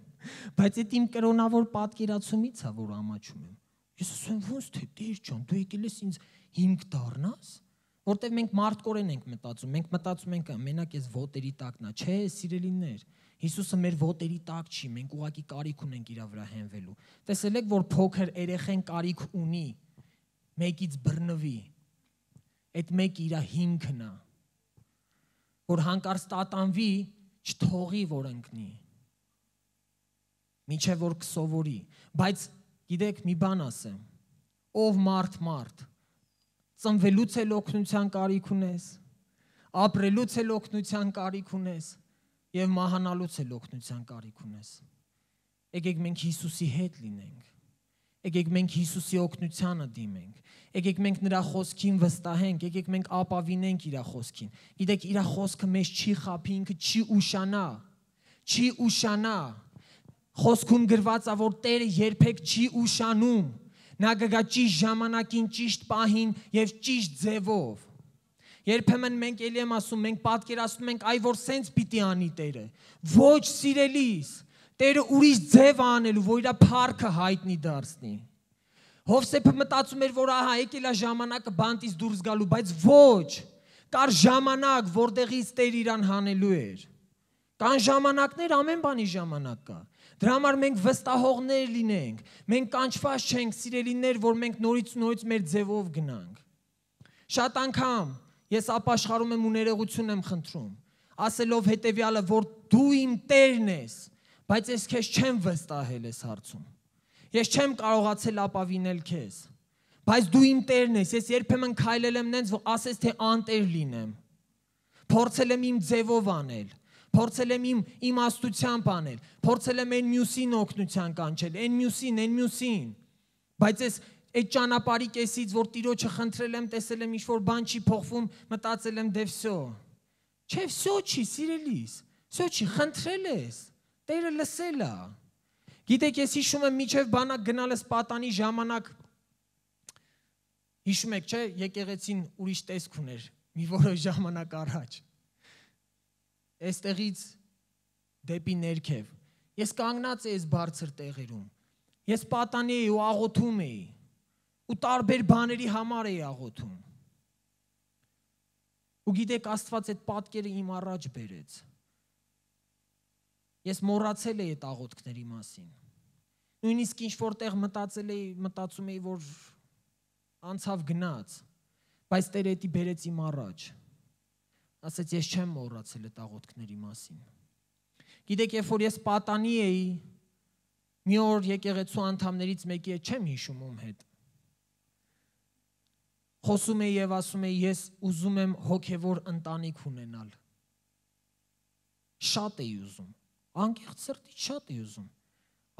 բայց այդ իմ կրոնավոր պատկերացումից է, որ ամաչում եմ։ Ես ասում ոնց թե Տեր ջան, դու եկել ես ինձ հիմք դառնաս, որտեվ մենք մարդկորեն ենք մտածում։ Մենք մտածում ենք մենակ ես ոտերի տակն է, չէ, սիրելիներ։ Հիսուսը մեր ոտերի տակ չի, մենք ուղակի կարիք ունենք իր վրա հենվելու։ Տեսել եք, որ փոքր երեխեն կարիք ունի մեկից բռնվի այդ մեկ իր հիմքն է որ հանկարծ տատանվի չթողի որ ընկնի միջև որ կսովորի բայց գիտեք մի բան ասեմ ով մարդ մարդ ծնվելուց էլ օգնության կարիք ունես ապրելուց էլ օգնության կարիք ունես եւ մահանալուց էլ օգնության կարիք ունես եկեք մենք Հիսուսի հետ լինենք Եկեք մենք Հիսուսի օգնությանը դիմենք։ Եկեք մենք նրա խոսքին վստահենք, եկեք մենք ապավինենք իր խոսքին։ Գիտեք, իր խոսքը մեզ չի խափի, ինքը չի ուշանա։ Չի ուշանա։ Խոսքում գրված է, որ Տերը երբեք չի ուշանում։ Նա կգա ճիշտ ժամանակին, ճիշտ պահին եւ ճիշտ ձևով։ Երբեմն մենք ելի եմ ասում, մենք պատկերացնում ենք, այ որ սենց պիտի անի Տերը։ Ոչ, սիրելիս, Տերը ուրիշ ձև անելու, որ իր փառքը հայտնի դարձնի։ Հովսեփը մտածում էր, որ ահա եկել է ժամանակը բանտից դուրս գալու, բայց ոչ։ Կար ժամանակ, որտեղից Տեր իրան հանելու էր։ Կան ժամանակներ, ամեն բանի ժամանակ կա։ Դրա համար մենք վստահողներ լինենք։ Մենք կանչված չենք սիրելիներ, որ մենք նորից նորից մեր ձևով գնանք։ Շատ անգամ ես ապաշխարում եմ ու ներողություն եմ խնդրում, ասելով հետեւյալը, որ դու իմ Տերն ես, բայց ես քեզ չեմ վստահել այս հարցում։ Ես չեմ կարողացել ապավինել քեզ։ Բայց դու իմ Տերն ես, ես երբեմն քայլել եմ նենց, որ ասես թե անտեր լինեմ։ Փորձել եմ իմ ձևով անել, փորձել եմ իմ իմաստությամբ անել, փորձել եմ այն մյուսին օգնության կանչել, այն մյուսին, այն մյուսին։ Բայց ես այդ ճանապարհի կեսից, որ Տիրոջը խնդրել եմ, տեսել եմ ինչ որ բան չի փոխվում, մտածել եմ դե վсё։ Չէ, վсё չի, սիրելիս։ Վсё չի, խնդրել ես։ Տերը լսել է։ Գիտեք, ես հիշում եմ միջև բանակ գնալս պատանի ժամանակ Հիշում եք, չէ, եկեղեցին ուրիշ տեսք ուներ մի որոշ ժամանակ առաջ։ Այստեղից դեպի ներքև։ Ես կանգնած էի այս բարձր տեղերում։ Ես պատանի էի ու աղոթում էի։ Ու տարբեր բաների համար էի աղոթում։ Ու գիտեք, Աստված այդ պատկերը իմ առաջ բերեց Ես մոռացել էի այդ աղոթքների մասին։ Նույնիսկ ինչ որտեղ մտածել էի, մտածում էի, որ անցավ գնաց, բայց Տերը դա բերեց իմ առաջ։ Ասեց ես չեմ մոռացել այդ աղոթքների մասին։ Գիտեք, երբ որ ես պատանի էի, մի օր եկեղեցու անդամներից մեկի հետ չեմ հիշում ում հետ։ Խոսում էի եւ ասում էի ես ուզում եմ հոգեվոր ընտանիք ունենալ։ Շատ էի ուզում անկեղծ սրտից շատ է ուզում։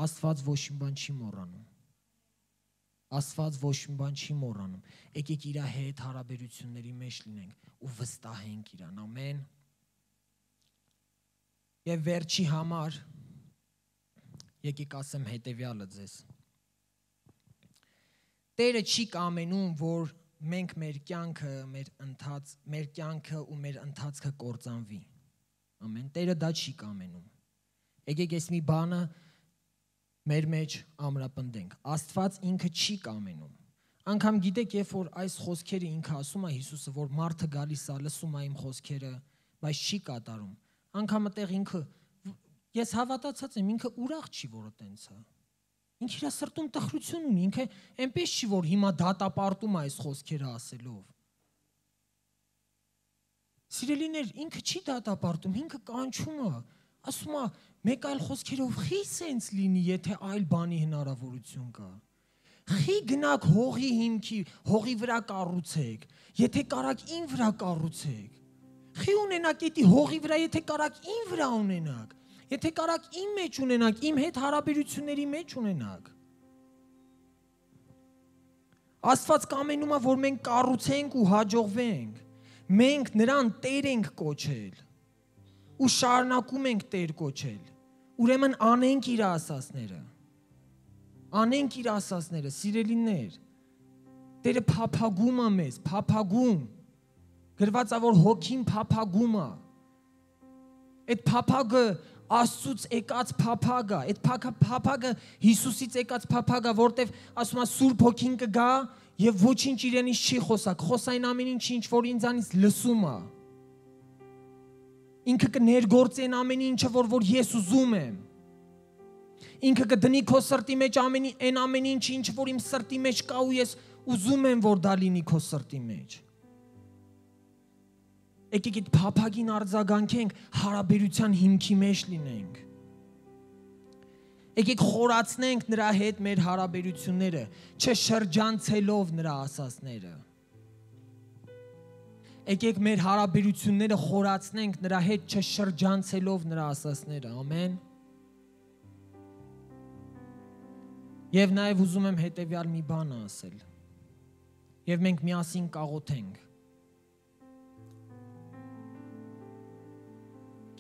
Աստված ոչ մի բան չի մոռանում։ Աստված ոչ մի բան չի մոռանում։ Եկեք իր հետ հարաբերությունների մեջ լինենք ու վստահենք իրան։ Ամեն։ Եվ վերջի համար եկեք ասեմ հետեւյալը ձեզ։ Տերը չի կամենում, որ մենք մեր կյանքը, մեր ընթաց, մեր կյանքը ու մեր ընթացքը կործանվի։ Ամեն։ Տերը դա չի կամենում։ Եկեք այս մի բանը մեր մեջ ամրապնդենք։ Աստված ինքը չի կամենում։ Անկամ գիտեք, երբ որ այս խոսքերը ինքը ասում է Հիսուսը, որ մարդը գալիս է, լսում իմ խոսքերը, բայց չի կատարում։ Անկամ այդտեղ ինքը ես հավատացած եմ, ինքը ուրախ չի, որ այտենց է։ Ինքը իր սրտում տխրություն ունի, ինքը այնպես չի, որ հիմա դատապարտում է այս խոսքերը ասելով։ Սիրելիներ, ինքը չի դատապարտում, ինքը կանչում է, ասում է, Մեկ այլ խոսքերով խի սենց լինի, եթե այլ բանի հնարավորություն կա։ Խի գնաք հողի հիմքի, հողի վրա կառուցեք։ Եթե կարաք ին վրա կառուցեք։ Խի ունենաք դիտի հողի վրա, եթե կարաք ին վրա ունենաք։ Եթե կարաք իմ մեջ ունենաք, իմ հետ հարաբերությունների մեջ ունենաք։ Աստված կամենում է, որ մենք կառուցենք ու հաջողվենք։ Մենք նրան Տեր ենք կոչել ու շարունակում ենք Տեր կոչել։ Ուրեմն անենք իր ասասները։ Անենք իր ասասները, սիրելիներ։ Տերը փափագում է մեզ, փափագում։ Գրված է որ հոգին փափագում է։ Այդ փափագը Աստծուց եկած փափագա, այդ փափագը Հիսուսից եկած փափագա, որտեվ ասում է Սուրբ Հոգին կգա եւ ոչինչ իրենից չի խոսակ, խոսային ամեն ինչ ինչ որ ինձանից լսում է։ Ինքը կներգործի այն ամեն ինչը, որ որ ես ուզում եմ։ Ինքը կդնի քո սրտի մեջ ամեն այն ամեն ինչ, ինչ որ իմ սրտի մեջ կա ու ես ուզում եմ, որ դա լինի քո սրտի մեջ։ Եկեք այդ փափագին արձագանքենք, հարաբերության հիմքի մեջ լինենք։ Եկեք խորացնենք նրա հետ մեր հարաբերությունները, չշրջանցելով նրա ասասները։ Եկեք մեր հարաբերությունները խորացնենք նրա հետ չշրջանցելով նրա ասասները։ Ամեն։ Եվ նաև ուզում եմ հետեւյալ մի բան ասել։ Եվ մենք միասին կաղոթենք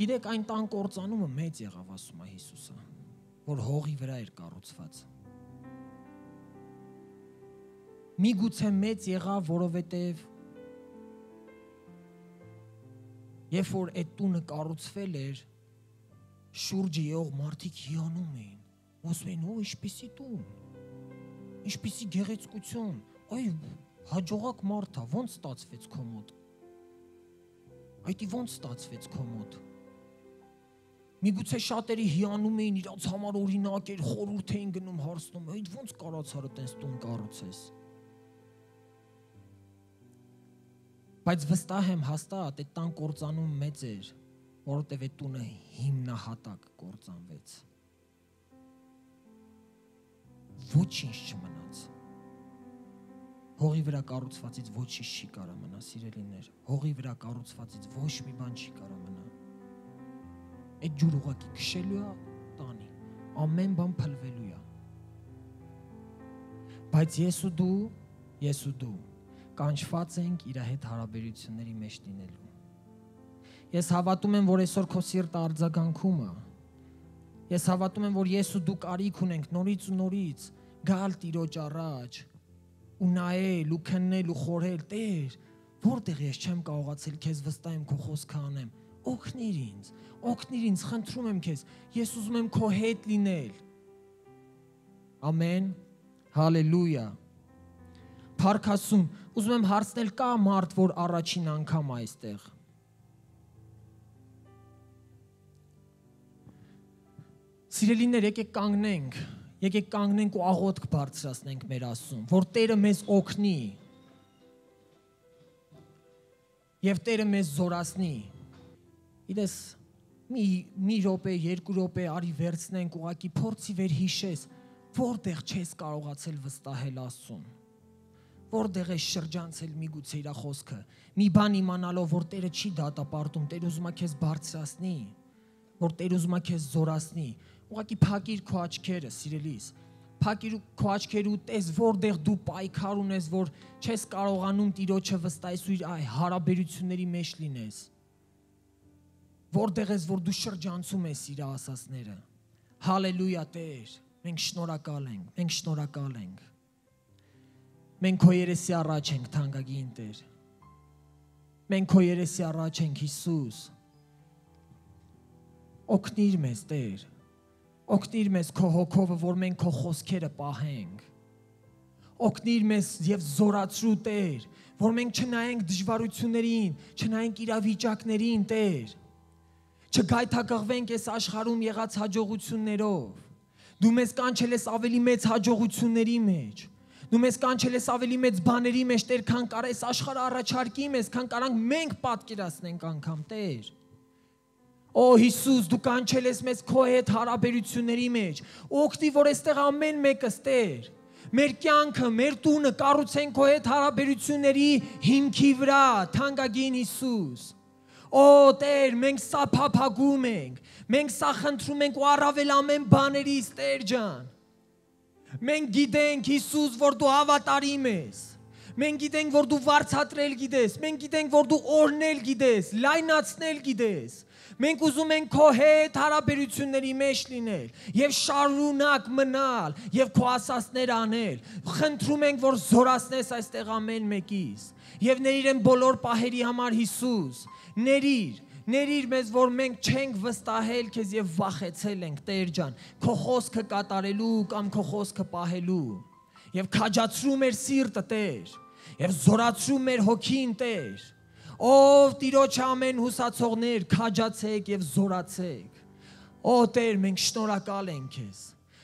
Գիտեք, այն տան կործանումը մեծ եղավ, ասում է Հիսուսը, որ հողի վրա էր կառուցված։ Միգուցե մեծ եղավ, որովհետև երբ որ այդ տունը կառուցվել էր, շուրջը եղող մարդիկ հիանում էին։ Ոսում էին, «Ո, ինչպեսի տուն։ Ինչպեսի գեղեցկություն։ Այ հաջողակ մարդ է, ո՞նց ստացվեց քո մոտ։ Այդի ո՞նց ստացվեց քո մոտ։ Միգուցե շատերի հիանում էին իրաց համար օրինակ էր, խորհուրդ էին գնում հարցնում, այդ ո՞նց կարացարը տես տուն կառուցես։ Բայց վստահ եմ հաստատ այդ տան կործանում մեծ էր, որովհետև այդ տունը հիմնահատակ կործանվեց։ Ոչինչ չմնաց։ Հողի վրա կառուցվածից ոչինչ չի կարա մնա, սիրելիներ։ Հողի վրա կառուցվածից ոչ մի բան չի կարա մնա այդ ջուրը ուղակի քշելու է տանի։ Ամեն բան փլվելու է։ Բայց ես ու դու, ես ու դու կանչված ենք իր հետ հարաբերությունների մեջ լինելու։ Ես հավատում եմ, որ այսօր քո սիրտը արձագանքում է։ Ես հավատում եմ, որ ես ու դու կարիք ունենք նորից ու նորից գալ Տիրոջ առաջ ու նայել ու քննել ու խորհել Տեր, որտեղ ես չեմ կարողացել քեզ վստահեմ քո խոսքը անեմ օգնիր ինձ, օգնիր ինձ, խնդրում եմ քեզ, ես ուզում եմ քո հետ լինել։ Ամեն։ Հալելույա։ Փարքասում, ուզում եմ հարցնել կա մարդ, որ առաջին անգամ այստեղ։ Սիրելիներ, եկեք կանգնենք, եկեք կանգնենք ու աղոթք բարձրացնենք մեր Աստծուն, որ Տերը մեզ օգնի։ Եվ Տերը մեզ զորացնի Գիտես, մի մի րոպե, երկու րոպե արի վերցնենք ուղակի փորձի վեր հիշես, որտեղ չես կարողացել վստահել Աստծուն։ Որտեղ է շրջանցել միգուցե իր խոսքը։ Մի բան իմանալով, որ Տերը չի դատապարտում, Տեր ուզում է քեզ բարձրացնի, որ Տեր ուզում է քեզ զորացնի։ Ուղղակի փակիր քո աչքերը, սիրելիս։ Փակիր քո աչքերը ու տես, որտեղ դու պայքար ունես, որ չես կարողանում Տիրոջը վստահես ու իր հարաբերությունների մեջ լինես որտեղ ես որ դու շրջանցում ես իր ասասները հալելույա Տեր մենք շնորհակալ ենք մենք շնորհակալ ենք մենք քո երեսի առաջ ենք թանկագին Տեր մենք քո երեսի առաջ ենք Հիսուս օգնիր մեզ Տեր օգնիր մեզ քո հոգովը որ մենք քո խոսքերը պահենք օգնիր մեզ եւ զորացրու Տեր որ մենք չնայենք դժվարություններին չնայենք իրավիճակներին Տեր չգայթակղվենք այս աշխարհում եղած հաջողություններով։ Դու մեզ կանչել ես ավելի մեծ հաջողությունների մեջ։ Դու մեզ կանչել ես ավելի մեծ բաների մեջ, Տեր, քան կարես աշխարհը առաջարկի մեզ, քան կարանք մենք պատկերացնենք անգամ, Տեր։ Օ Հիսուս, դու կանչել ես մեզ քո հետ հարաբերությունների մեջ։ Օգտի, որ այստեղ ամեն մեկը, Տեր, մեր կյանքը, մեր տունը կառուցենք քո հետ հարաբերությունների հիմքի վրա, թանկագին Հիսուս։ Օ Տեր, մենք սա փափագում ենք։ Մենք սա խնդրում ենք ու առավել ամեն բաներից, Տեր ջան։ Մենք գիտենք Հիսուս, որ դու հավատարիմ ես։ Մենք գիտենք, որ դու վարչատրել գիտես, մենք գիտենք, որ դու օրնել գիտես, լայնացնել գիտես։ Մենք ուզում ենք քո հետ հարաբերությունների մեջ լինել եւ շարունակ մնալ եւ քո ասածներ անել։ Խնդրում ենք, որ զորացնես այստեղ ամեն մեկից եւ ներիր են բոլոր պահերի համար Հիսուս։ Ներիր, Ներիր մեզ, որ մենք չենք վստահել քեզ եւ վախեցել ենք, Տեր ջան, քո խոսքը կատարելու կամ քո խոսքը պահելու։ Եվ քաջացրու մեր սիրտը, Տեր, եւ զորացրու մեր հոգին, Տեր։ Ով Տիրոջ ամեն հուսացողներ, քաջացեք եւ զորացեք։ Օ Տեր, մենք շնորհակալ ենք քեզ։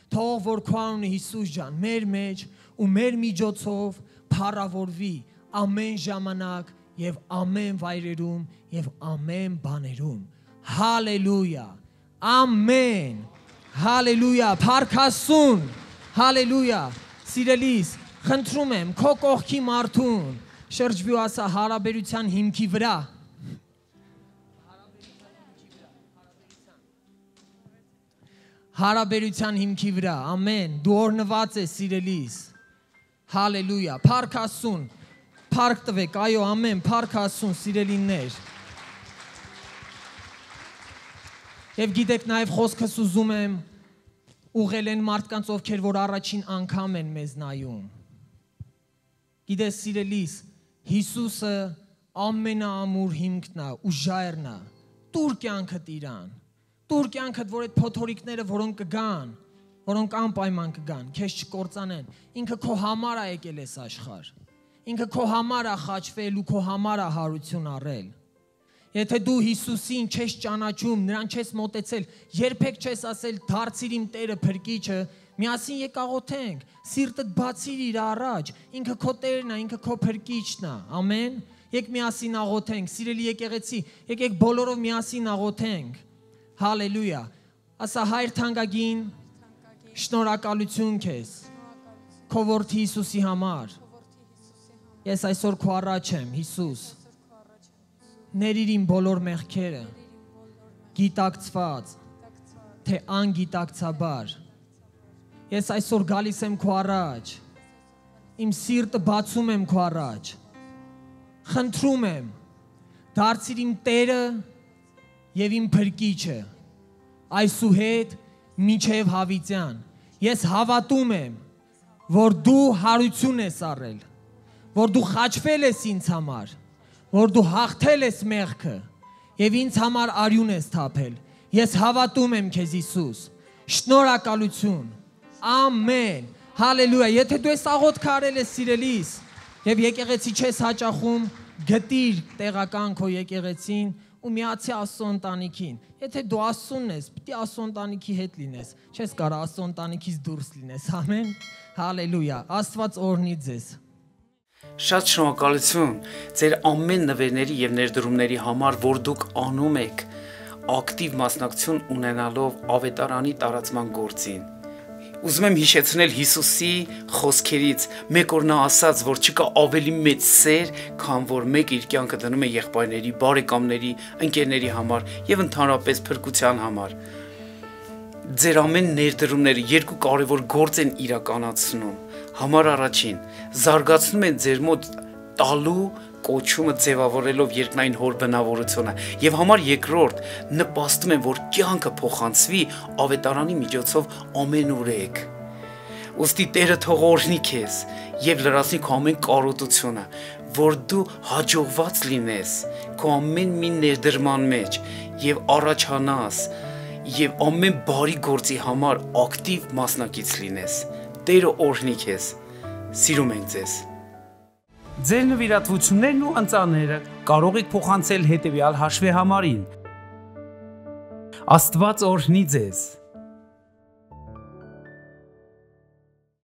Թող որ քո անունը Հիսուս ջան, մեր մեջ ու մեր միջոցով փառավորվի ամեն ժամանակ եւ ամեն վայրերում եւ ամեն բաներում։ Հալելույա։ Ամեն։ Հալելույա։ Փարքասուն։ Հալելույա։ Սիրելիս, խնդրում եմ քո կողքի մարդուն շրջվի ասա հարաբերության հիմքի վրա։ Հարաբերության հիմքի վրա։ Ամեն։ Դու օրնված ես, սիրելիս։ Հալելույա։ Փարքասուն Փառք տվեք, այո, ամեն, փառք Աստծուն, սիրելիներ։ Եվ գիտեք, նաև խոսքս ուզում եմ ուղղել են մարդկանց, ովքեր որ առաջին անգամ են մեզ նայում։ Գիտես, սիրելիս, Հիսուսը ամենաամուր հիմքն է ու ժայռն է։ Տուր կյանքդ իրան։ Տուր կյանքդ, որ այդ փոթորիկները, որոնք կգան, որոնք անպայման կգան, քեզ չկործանեն։ Ինքը քո համար է եկել այս աշխարհ ինքը քո համար է խաչվել ու քո համար է հարություն առել։ Եթե դու Հիսուսին չես ճանաչում, նրան չես մոտեցել, երբեք չես ասել դարձիր իմ Տերը փրկիչը, միասին եկաղոթենք, սիրտդ բացիր իր առաջ, ինքը քո Տերն է, ինքը քո փրկիչն է։ Ամեն։ Եկ միասին աղոթենք, սիրելի եկեղեցի, եկեք բոլորով միասին աղոթենք։ Հալելույա։ Ասա հայր թանկագին, շնորհակալություն քեզ։ Քո որդի Հիսուսի համար Ես այսօր քո առաջ եմ, Հիսուս։ Ներիր իմ բոլոր մեղքերը։ Գիտակցված, թե անգիտակցաբար։ Ես այսօր գալիս եմ քո առաջ։ Իմ սիրտը բացում եմ քո առաջ։ Խնդրում եմ, դարձիր իմ Տերը եւ իմ փրկիչը։ Այսուհետ միջև հավիտյան։ Ես հավատում եմ, որ դու հարություն ես առել որ դու խաչվել ես ինձ համար, որ դու հաղթել ես մեղքը եւ ինձ համար արյուն ես թափել։ Ես հավատում եմ քեզ Հիսուս։ Շնորհակալություն։ Ամեն։ Հալելույա։ Եթե դու ես աղոթք արել ես սիրելիս եւ եկեղեցի չես հաճախում, գտիր տեղական քո եկեղեցին ու միացի Աստծո ընտանիքին։ Եթե դու Աստծուն ես, պիտի Աստծո ընտանիքի հետ լինես։ Չես կարող Աստծո ընտանիքից դուրս լինես։ Ամեն։ Հալելույա։ Աստված օրհնի ձեզ։ Շատ շնորհակալություն ձեր ամեն նվերների եւ ներդրումների համար, որ դուք անում եք ակտիվ մասնակցություն ունենալով ավետարանի տարածման գործին։ Ուզում եմ հիշեցնել Հիսուսի խոսքերից, մեկ օր նա ասաց, որ չկա ավելի մեծ սեր, քան որ մեկ իր կյանքը դնում է եղբայրների, բարեկամների, ընկերների համար եւ ընդհանրապես փրկության համար։ Ձեր ամեն ներդրումները երկու կարևոր գործ են իրականացնում Համար առաջին զարգացնում են ձեր մոտ տալու կոչումը ձևավորելով երկնային հոր բնավորությունը եւ համար երկրորդ նպաստում են որ կյանքը փոխանցվի ավետարանի միջոցով ամենուրեք Ոստի Տերը թող օրհնի քեզ եւ լրացնի քո ամեն կարոտությունը, որ դու հաջողված լինես քո ամեն մի ներդրման մեջ եւ առաջանաս եւ ամեն բարի գործի համար ակտիվ մասնակից լինես։ Տերը օրհնի քեզ։ Սիրում ենք ձեզ։ Ձեր նվիրատվություններն ու ընծաները կարող եք փոխանցել հետևյալ հաշվեհամարին։ Աստված օրհնի ձեզ։